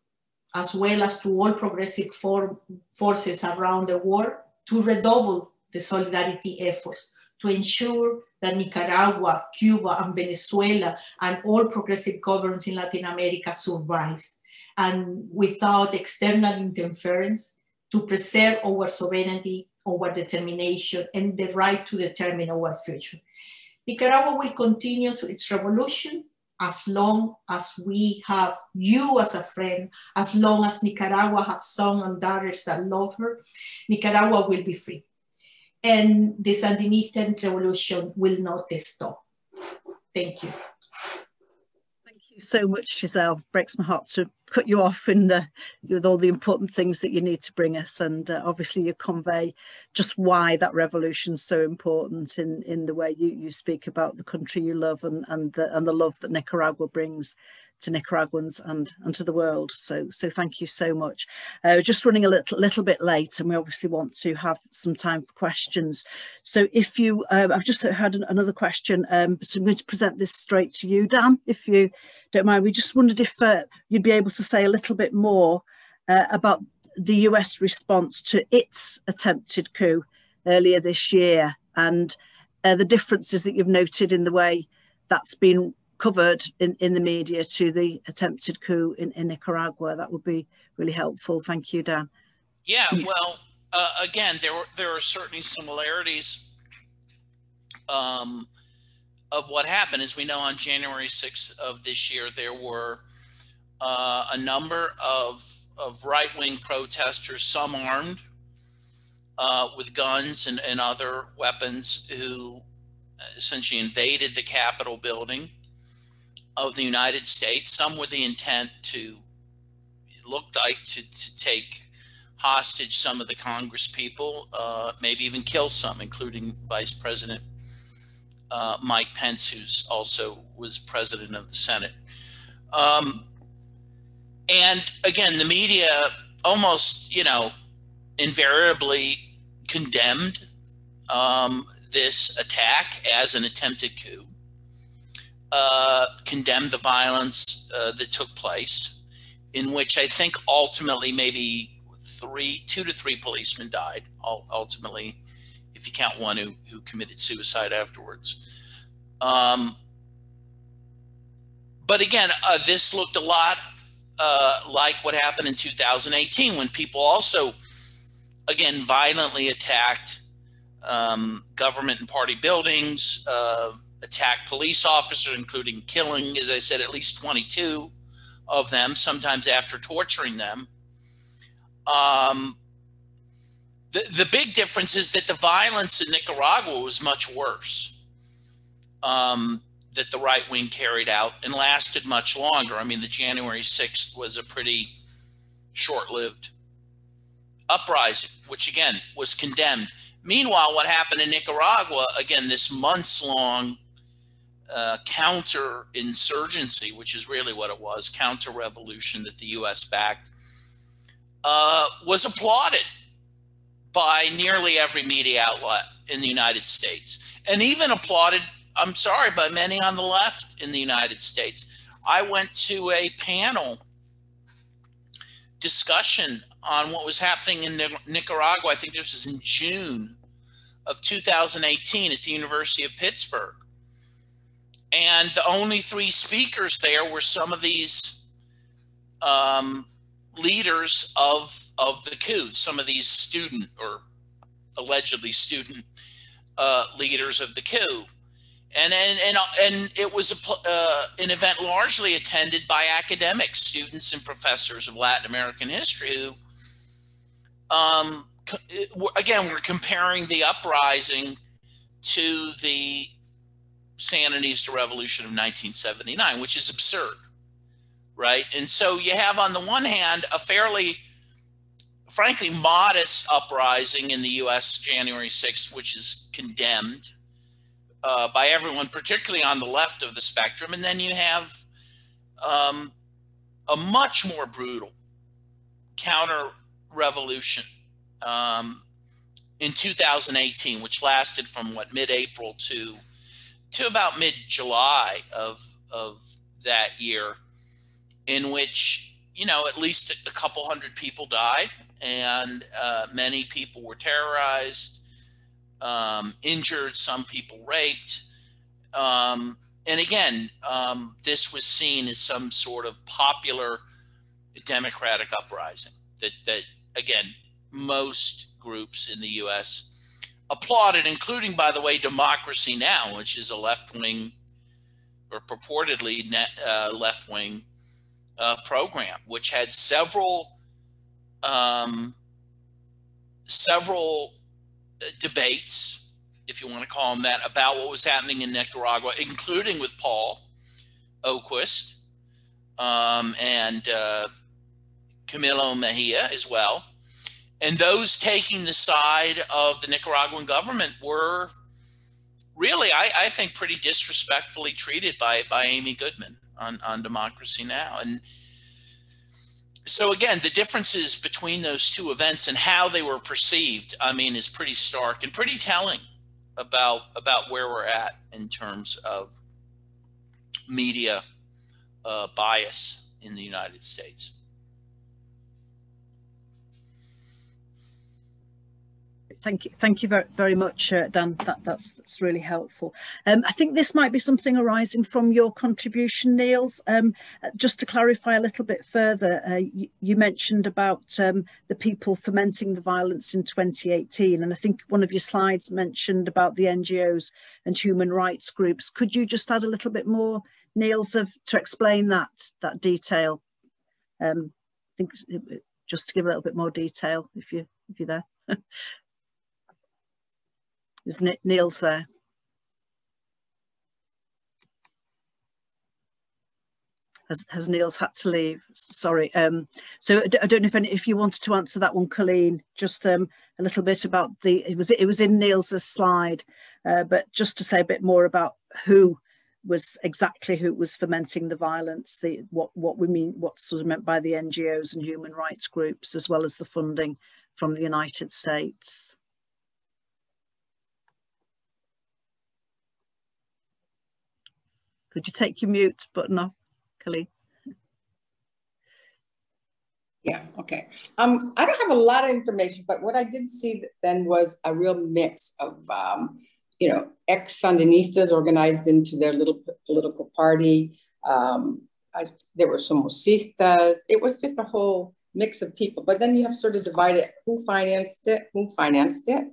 Speaker 2: as well as to all progressive for forces around the world, to redouble the solidarity efforts to ensure that Nicaragua, Cuba, and Venezuela, and all progressive governments in Latin America survives, and without external interference, to preserve our sovereignty, our determination, and the right to determine our future. Nicaragua will continue its revolution as long as we have you as a friend, as long as Nicaragua have sons and daughters that love her, Nicaragua will be free. And the Sandinista revolution will not stop. Thank you
Speaker 1: so much, Guisell. Breaks my heart to cut you off and uh, with all the important things that you need to bring us. And uh, obviously you convey just why that revolution is so important in, in the way you, you speak about the country you love and, and, the, and the love that Nicaragua brings to Nicaraguans and, and to the world. So, so thank you so much. Uh, just running a little, little bit late and we obviously want to have some time for questions. So if you, uh, I've just had an, another question, um, so I'm going to present this straight to you, Dan, if you don't mind. We just wondered if uh, you'd be able to say a little bit more uh, about the US response to its attempted coup earlier this year and uh, the differences that you've noted in the way that's been covered in, in the media to the attempted coup in, in Nicaragua. That would be really helpful. Thank you, Dan.
Speaker 4: Yeah, well, uh, again, there, there are certainly similarities um, of what happened. As we know, on January 6th of this year, there were uh, a number of, of right wing protesters, some armed uh, with guns and, and other weapons, who essentially invaded the Capitol building of the United States, some with the intent to, look like, to, to take hostage some of the Congress people, uh, maybe even kill some, including Vice President uh, Mike Pence, who's also was president of the Senate. Um, and again, the media almost, you know, invariably condemned um, this attack as an attempted coup, uh, condemned the violence uh, that took place, in which I think ultimately maybe three, two to three policemen died. Ultimately, if you count one who, who committed suicide afterwards. Um, but again, uh, this looked a lot uh, like what happened in 2018 when people also, again, violently attacked um, government and party buildings, uh, attacked police officers, including killing, as I said, at least 22 of them, sometimes after torturing them. Um, the, the big difference is that the violence in Nicaragua was much worse. Um, that the right wing carried out and lasted much longer. I mean, the January 6th was a pretty short lived uprising, which again was condemned. Meanwhile, what happened in Nicaragua, again, this months long uh, counter insurgency, which is really what it was counter revolution that the US backed, uh, was applauded by nearly every media outlet in the United States, and even applauded, I'm sorry, by many on the left in the United States. I went to a panel discussion on what was happening in Nicaragua. I think this was in June of 2018 at the University of Pittsburgh. And the only three speakers there were some of these um, leaders of of the coup. Some of these student or allegedly student uh, leaders of the coup, and and and and it was a, uh, an event largely attended by academics, students, and professors of Latin American history who. Um, again, we're comparing the uprising to the Sandinista Revolution of 1979, which is absurd right? And so you have, on the one hand, a fairly, frankly, modest uprising in the US January 6th, which is condemned uh, by everyone, particularly on the left of the spectrum. And then you have um, a much more brutal counter revolution um, in 2018, which lasted from what mid April to to about mid July of of that year in which you know at least a couple hundred people died and uh, many people were terrorized um, injured some people raped. Um, and again um, this was seen as some sort of popular democratic uprising that that again most groups in the us applauded including by the way democracy now which is a left-wing or purportedly uh, left-wing uh, program, which had several um, several uh, debates, if you want to call them that, about what was happening in Nicaragua, including with Paul Oquist um, and uh, Camilo Mejia as well. And those taking the side of the Nicaraguan government were really, I, I think, pretty disrespectfully treated by, by Amy Goodman on, on Democracy Now! And so again, the differences between those two events and how they were perceived, I mean, is pretty stark and pretty telling about about where we're at in terms of media uh, bias in the United States.
Speaker 1: Thank you, thank you very, very much, uh, Dan. That, that's that's really helpful. Um, I think this might be something arising from your contribution, Nils. Um, uh, just to clarify a little bit further, uh, you, you, mentioned about um, the people fomenting the violence in 2018, and I think one of your slides mentioned about the NGOs and human rights groups. Could you just add a little bit more, Nils, of to explain that that detail? Um, I think just to give a little bit more detail, if you if you're there. Is Nils there? Has, has Nils had to leave? Sorry. Um, so I don't know if any, if you wanted to answer that one, Coleen. Just um, a little bit about the it was it was in Nils's slide, uh, but just to say a bit more about who was exactly who was fomenting the violence, the what what we mean, what sort of meant by the NGOs and human rights groups, as well as the funding from the United States. Could you take your mute button off, Kelly?
Speaker 5: Yeah, okay. Um, I don't have a lot of information, but what I did see then was a real mix of, um, you know, ex-Sandinistas organized into their little political party. Um, I, there were some Mosistas. It was just a whole mix of people. But then you have sort of divided who financed it, who financed it.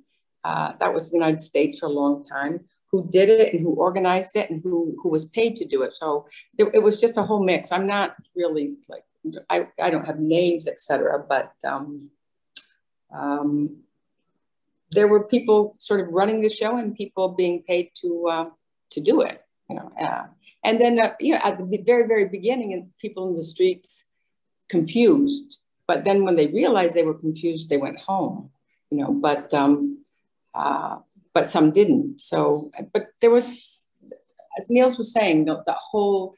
Speaker 5: Uh, that was the United States for a long time who did it and who organized it and who, who was paid to do it. So it, it was just a whole mix. I'm not really like, I, I don't have names, etc. but um, um, there were people sort of running the show and people being paid to, uh, to do it, you know. Uh, and then, uh, you know, at the very, very beginning, and people in the streets confused. But then when they realized they were confused, they went home, you know. But um, uh, but some didn't. So, but there was, as Nils was saying, the, the whole,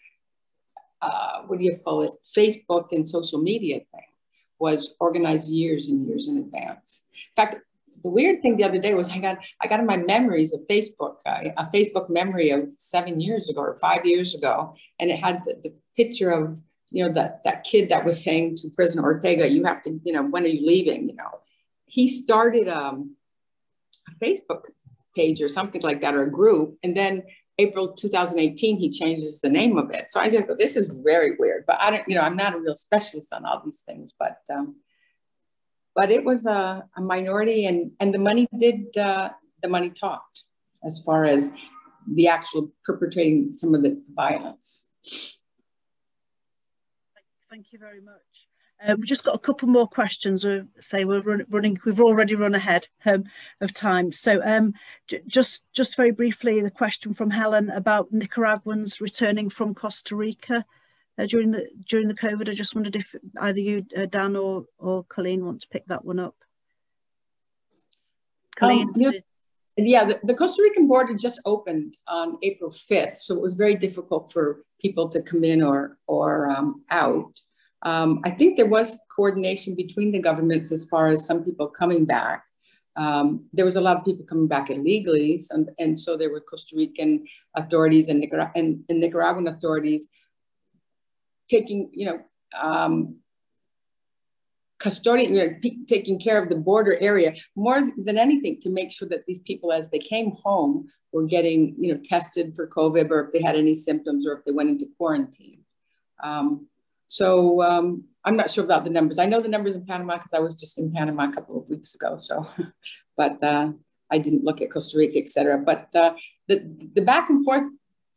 Speaker 5: uh, what do you call it, Facebook and social media thing was organized years and years in advance. In fact, the weird thing the other day was I got I got in my memories of Facebook, uh, a Facebook memory of seven years ago or five years ago, and it had the, the picture of you know that that kid that was saying to President Ortega, "You have to, you know, when are you leaving?" You know, he started um, a Facebook page or something like that or a group. And then April 2018, he changes the name of it. So I just go, this is very weird. But I don't, you know, I'm not a real specialist on all these things, but um, but it was a, a minority and and the money did uh, the money talked as far as the actual perpetrating some of the violence.
Speaker 1: Thank you very much. Uh, we've just got a couple more questions. We say we're run, running. We've already run ahead um, of time. So um, just just very briefly, the question from Helen about Nicaraguans returning from Costa Rica uh, during the during the COVID. I just wondered if either you, uh, Dan or or Coleen, want to pick that one up.
Speaker 5: Coleen. Um, yeah, the, the, Costa Rican border just opened on April 5th, so it was very difficult for people to come in or or um, out. Um, I think there was coordination between the governments as far as some people coming back. Um, there was a lot of people coming back illegally, and, and so there were Costa Rican authorities and, Nicar- and, and Nicaraguan authorities taking, you know, um, custodian, you know, taking care of the border area more than anything to make sure that these people, as they came home, were getting, you know, tested for COVID or if they had any symptoms or if they went into quarantine. Um, so um, I'm not sure about the numbers. I know the numbers in Panama because I was just in Panama a couple of weeks ago. So, but uh, I didn't look at Costa Rica, et cetera. But uh, the, the back and forth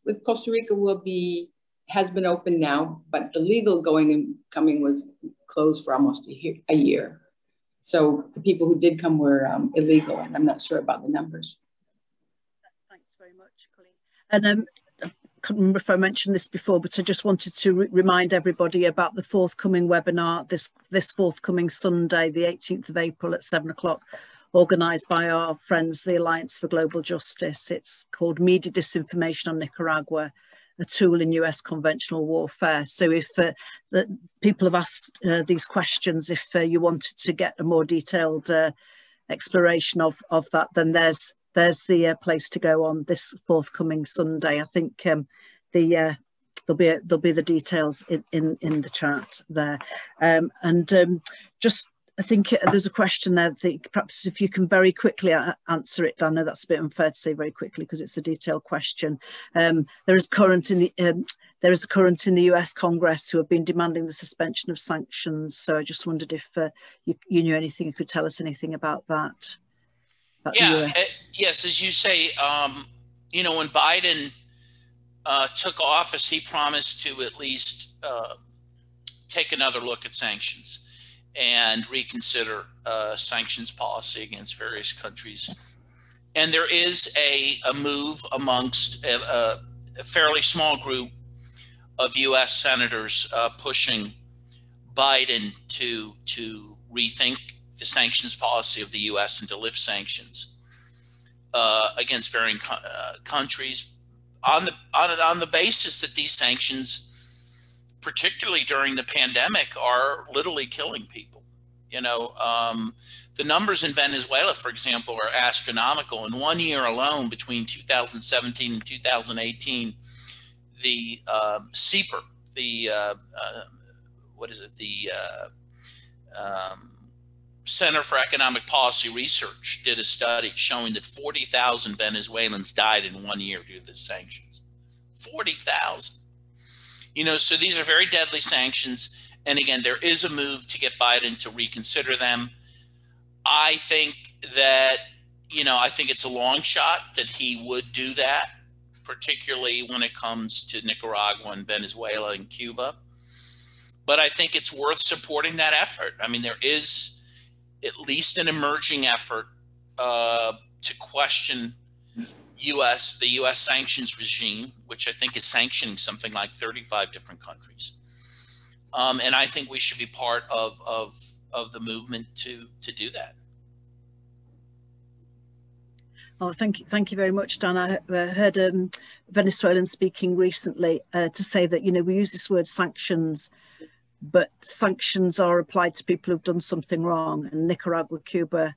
Speaker 5: with Costa Rica will be, has been open now, but the legal going and coming was closed for almost a year. A year. So the people who did come were um, illegal, and I'm not sure about the numbers.
Speaker 1: Thanks very much, Coleen. And um, can't remember if I mentioned this before, but I just wanted to re remind everybody about the forthcoming webinar this this forthcoming Sunday, the 18th of April at seven o'clock, organised by our friends, the Alliance for Global Justice. It's called Media Disinformation on Nicaragua, a tool in US conventional warfare. So if uh, the, people have asked uh, these questions, if uh, you wanted to get a more detailed uh, exploration of, of that, then there's there's the uh, place to go on this forthcoming Sunday. I think um, the uh, there'll be a, there'll be the details in in, in the chat there, um, and um, just I think there's a question there. I think perhaps if you can very quickly answer it, I know that's a bit unfair to say very quickly because it's a detailed question. Um, there is current in the um, there is a current in the US Congress who have been demanding the suspension of sanctions. So I just wondered if uh, you, you, knew anything, you could tell us anything about that.
Speaker 4: Yeah, uh, yes, as you say, um, you know, when Biden uh, took office, he promised to at least uh, take another look at sanctions and reconsider uh, sanctions policy against various countries. And there is a, a move amongst a, a, fairly small group of U.S. senators uh, pushing Biden to to rethink the sanctions policy of the U.S. and to lift sanctions uh, against varying co- uh, countries on the on, on the basis that these sanctions, particularly during the pandemic, are literally killing people. You know, um, the numbers in Venezuela, for example, are astronomical. In one year alone, between 2017 and 2018 the um, CEPR, the uh, uh, what is it, the uh, um, Center for Economic Policy Research did a study showing that 40,000 Venezuelans died in one year due to the sanctions. 40,000. You know, so these are very deadly sanctions. And again, there is a move to get Biden to reconsider them. I think that, you know, I think it's a long shot that he would do that particularly when it comes to Nicaragua and Venezuela and Cuba. But I think it's worth supporting that effort. I mean, there is at least an emerging effort uh, to question U.S. the U.S. sanctions regime, which I think is sanctioning something like 35 different countries. Um, and I think we should be part of of of the movement to to do that.
Speaker 1: Oh, thank you, thank you very much, Dan. I uh, heard um, Venezuelan speaking recently uh, to say that you know we use this word sanctions, but sanctions are applied to people who've done something wrong, and Nicaragua, Cuba,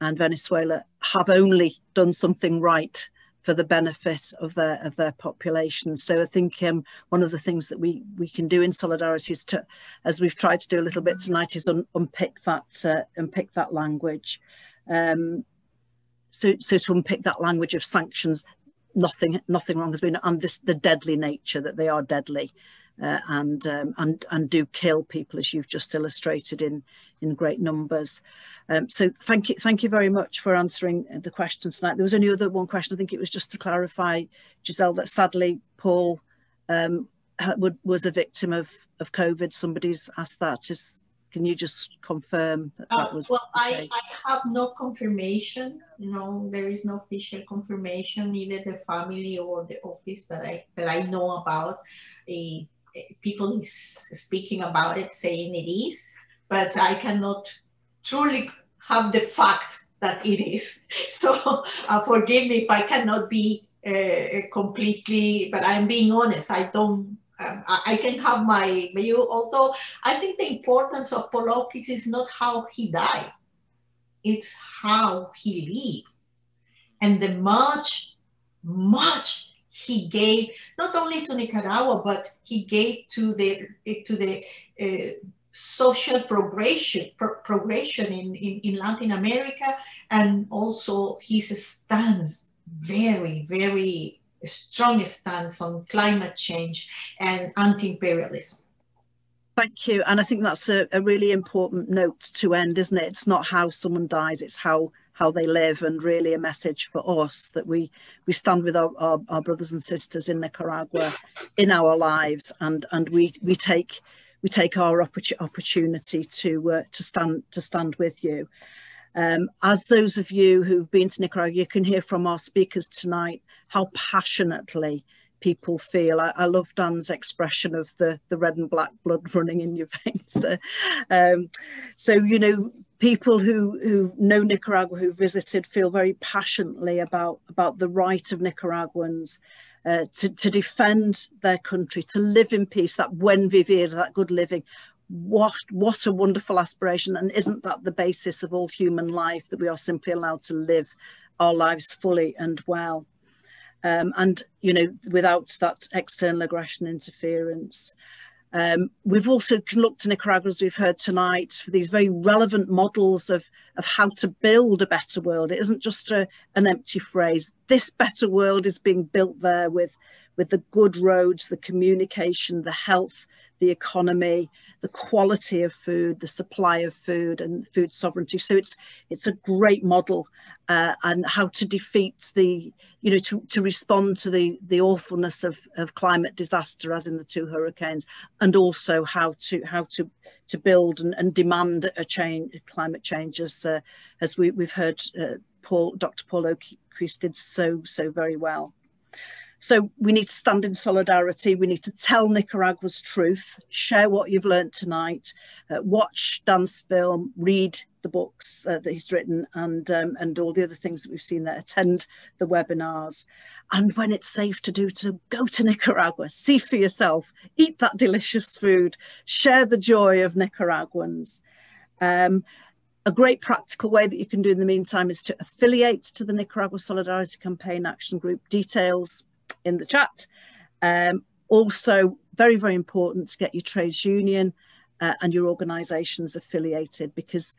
Speaker 1: and Venezuela have only done something right for the benefit of their of their population. So I think um, one of the things that we we can do in solidarity is to, as we've tried to do a little bit tonight, is un, unpick that uh, unpick that language. Um, so, so to unpick that language of sanctions, nothing, nothing wrong has been, and this, the deadly nature that they are deadly, uh, and um, and and do kill people, as you've just illustrated in in great numbers. Um, so thank you, thank you very much for answering the questions tonight. There was only other one question. I think it was just to clarify, Guisell, that sadly Paul um, was a victim of of COVID. Somebody's asked that. Is can you just confirm that, that uh, was?
Speaker 2: well, I, I have no confirmation. No, there is no official confirmation, neither the family or the office that I that I know about. Uh, people is speaking about it, saying it is, but I cannot truly have the fact that it is. So uh, forgive me if I cannot be uh, completely, but I'm being honest. I don't um, I, I, can have my view, although I think the importance of Paul Oquist is not how he died, it's how he lived. And the much, much he gave, not only to Nicaragua, but he gave to the, to the uh, social progression, pro progression in, in, in Latin America, and also his stance, very, very strong stance on climate change and anti-imperialism.
Speaker 1: Thank you. And I think that's a, a, really important note to end, isn't it? It's not how someone dies, it's how how they live and really a message for us that we we stand with our, our, our brothers and sisters in Nicaragua in our lives and and we we take we take our opportunity to uh, to stand to stand with you. Um, as those of you who've been to Nicaragua, you can hear from our speakers tonight how passionately people feel. I, I, love Dan's expression of the the red and black blood running in your veins. um, so you know, people who who know Nicaragua, who visited, feel very passionately about about the right of Nicaraguans. Uh, to, to defend their country, to live in peace, that buen vivir, that good living, what what a wonderful aspiration and isn't that the basis of all human life that we are simply allowed to live our lives fully and well um, and you know without that external aggression interference Um, we've also looked to Nicaragua, as we've heard tonight, for these very relevant models of, of how to build a better world. It isn't just a, an empty phrase. This better world is being built there with, with the good roads, the communication, the health, the economy, the quality of food, the supply of food and food sovereignty. So it's it's a great model uh, and how to defeat the, you know, to, to respond to the, the awfulness of, of climate disaster as in the two hurricanes and also how to how to to build and, and demand a change, climate change as, uh, as we, we've heard uh, Paul, Dr. Paul Oquist did so, so very well. So we need to stand in solidarity. We need to tell Nicaragua's truth, share what you've learned tonight, uh, watch Dan's film, read the books uh, that he's written and, um, and all the other things that we've seen there, attend the webinars. And when it's safe to do to go to Nicaragua, see for yourself, eat that delicious food, share the joy of Nicaraguans. Um, a great practical way that you can do in the meantime is to affiliate to the Nicaragua Solidarity Campaign Action Group. Details in the chat. Um, also, very, very important to get your trades union uh, and your organisations affiliated because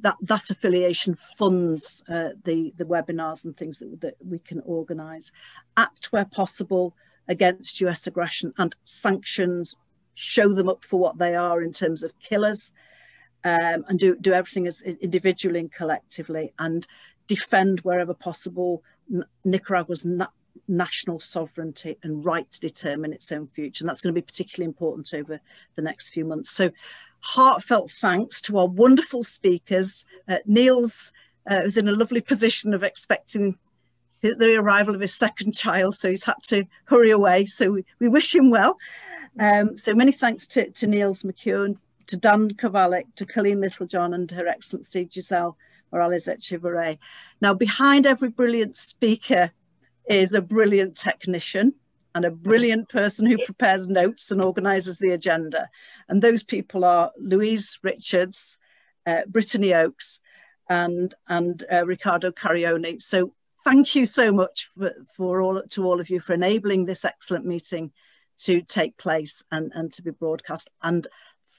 Speaker 1: that, that affiliation funds uh, the, the webinars and things that, that we can organise. Act where possible against US aggression and sanctions, show them up for what they are in terms of killers um, and do, do everything as individually and collectively and defend wherever possible Nicaragua's national sovereignty and right to determine its own future. And that's going to be particularly important over the next few months. So heartfelt thanks to our wonderful speakers. Uh, Nils uh, was in a lovely position of expecting the arrival of his second child, so he's had to hurry away. So we, we wish him well. Um, so many thanks to, to Nils McCune, to Dan Kovalik, to Coleen Littlejohn and Her Excellency Guisell Morales Echaverry. Now, behind every brilliant speaker is a brilliant technician and a brilliant person who prepares notes and organises the agenda. And those people are Louise Richards, uh, Brittany Oakes, and and uh, Ricardo Carione. So thank you so much for, for all to all of you for enabling this excellent meeting to take place and, and to be broadcast. And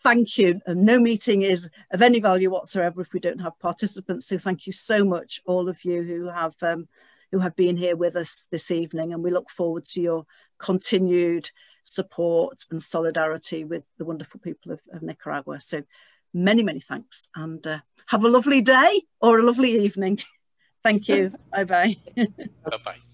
Speaker 1: thank you. And no meeting is of any value whatsoever if we don't have participants. So thank you so much, all of you who have um, who have been here with us this evening. And we look forward to your continued support and solidarity with the wonderful people of, of Nicaragua. So many, many thanks and uh, have a lovely day or a lovely evening. Thank you. Bye-bye.
Speaker 4: Bye-bye.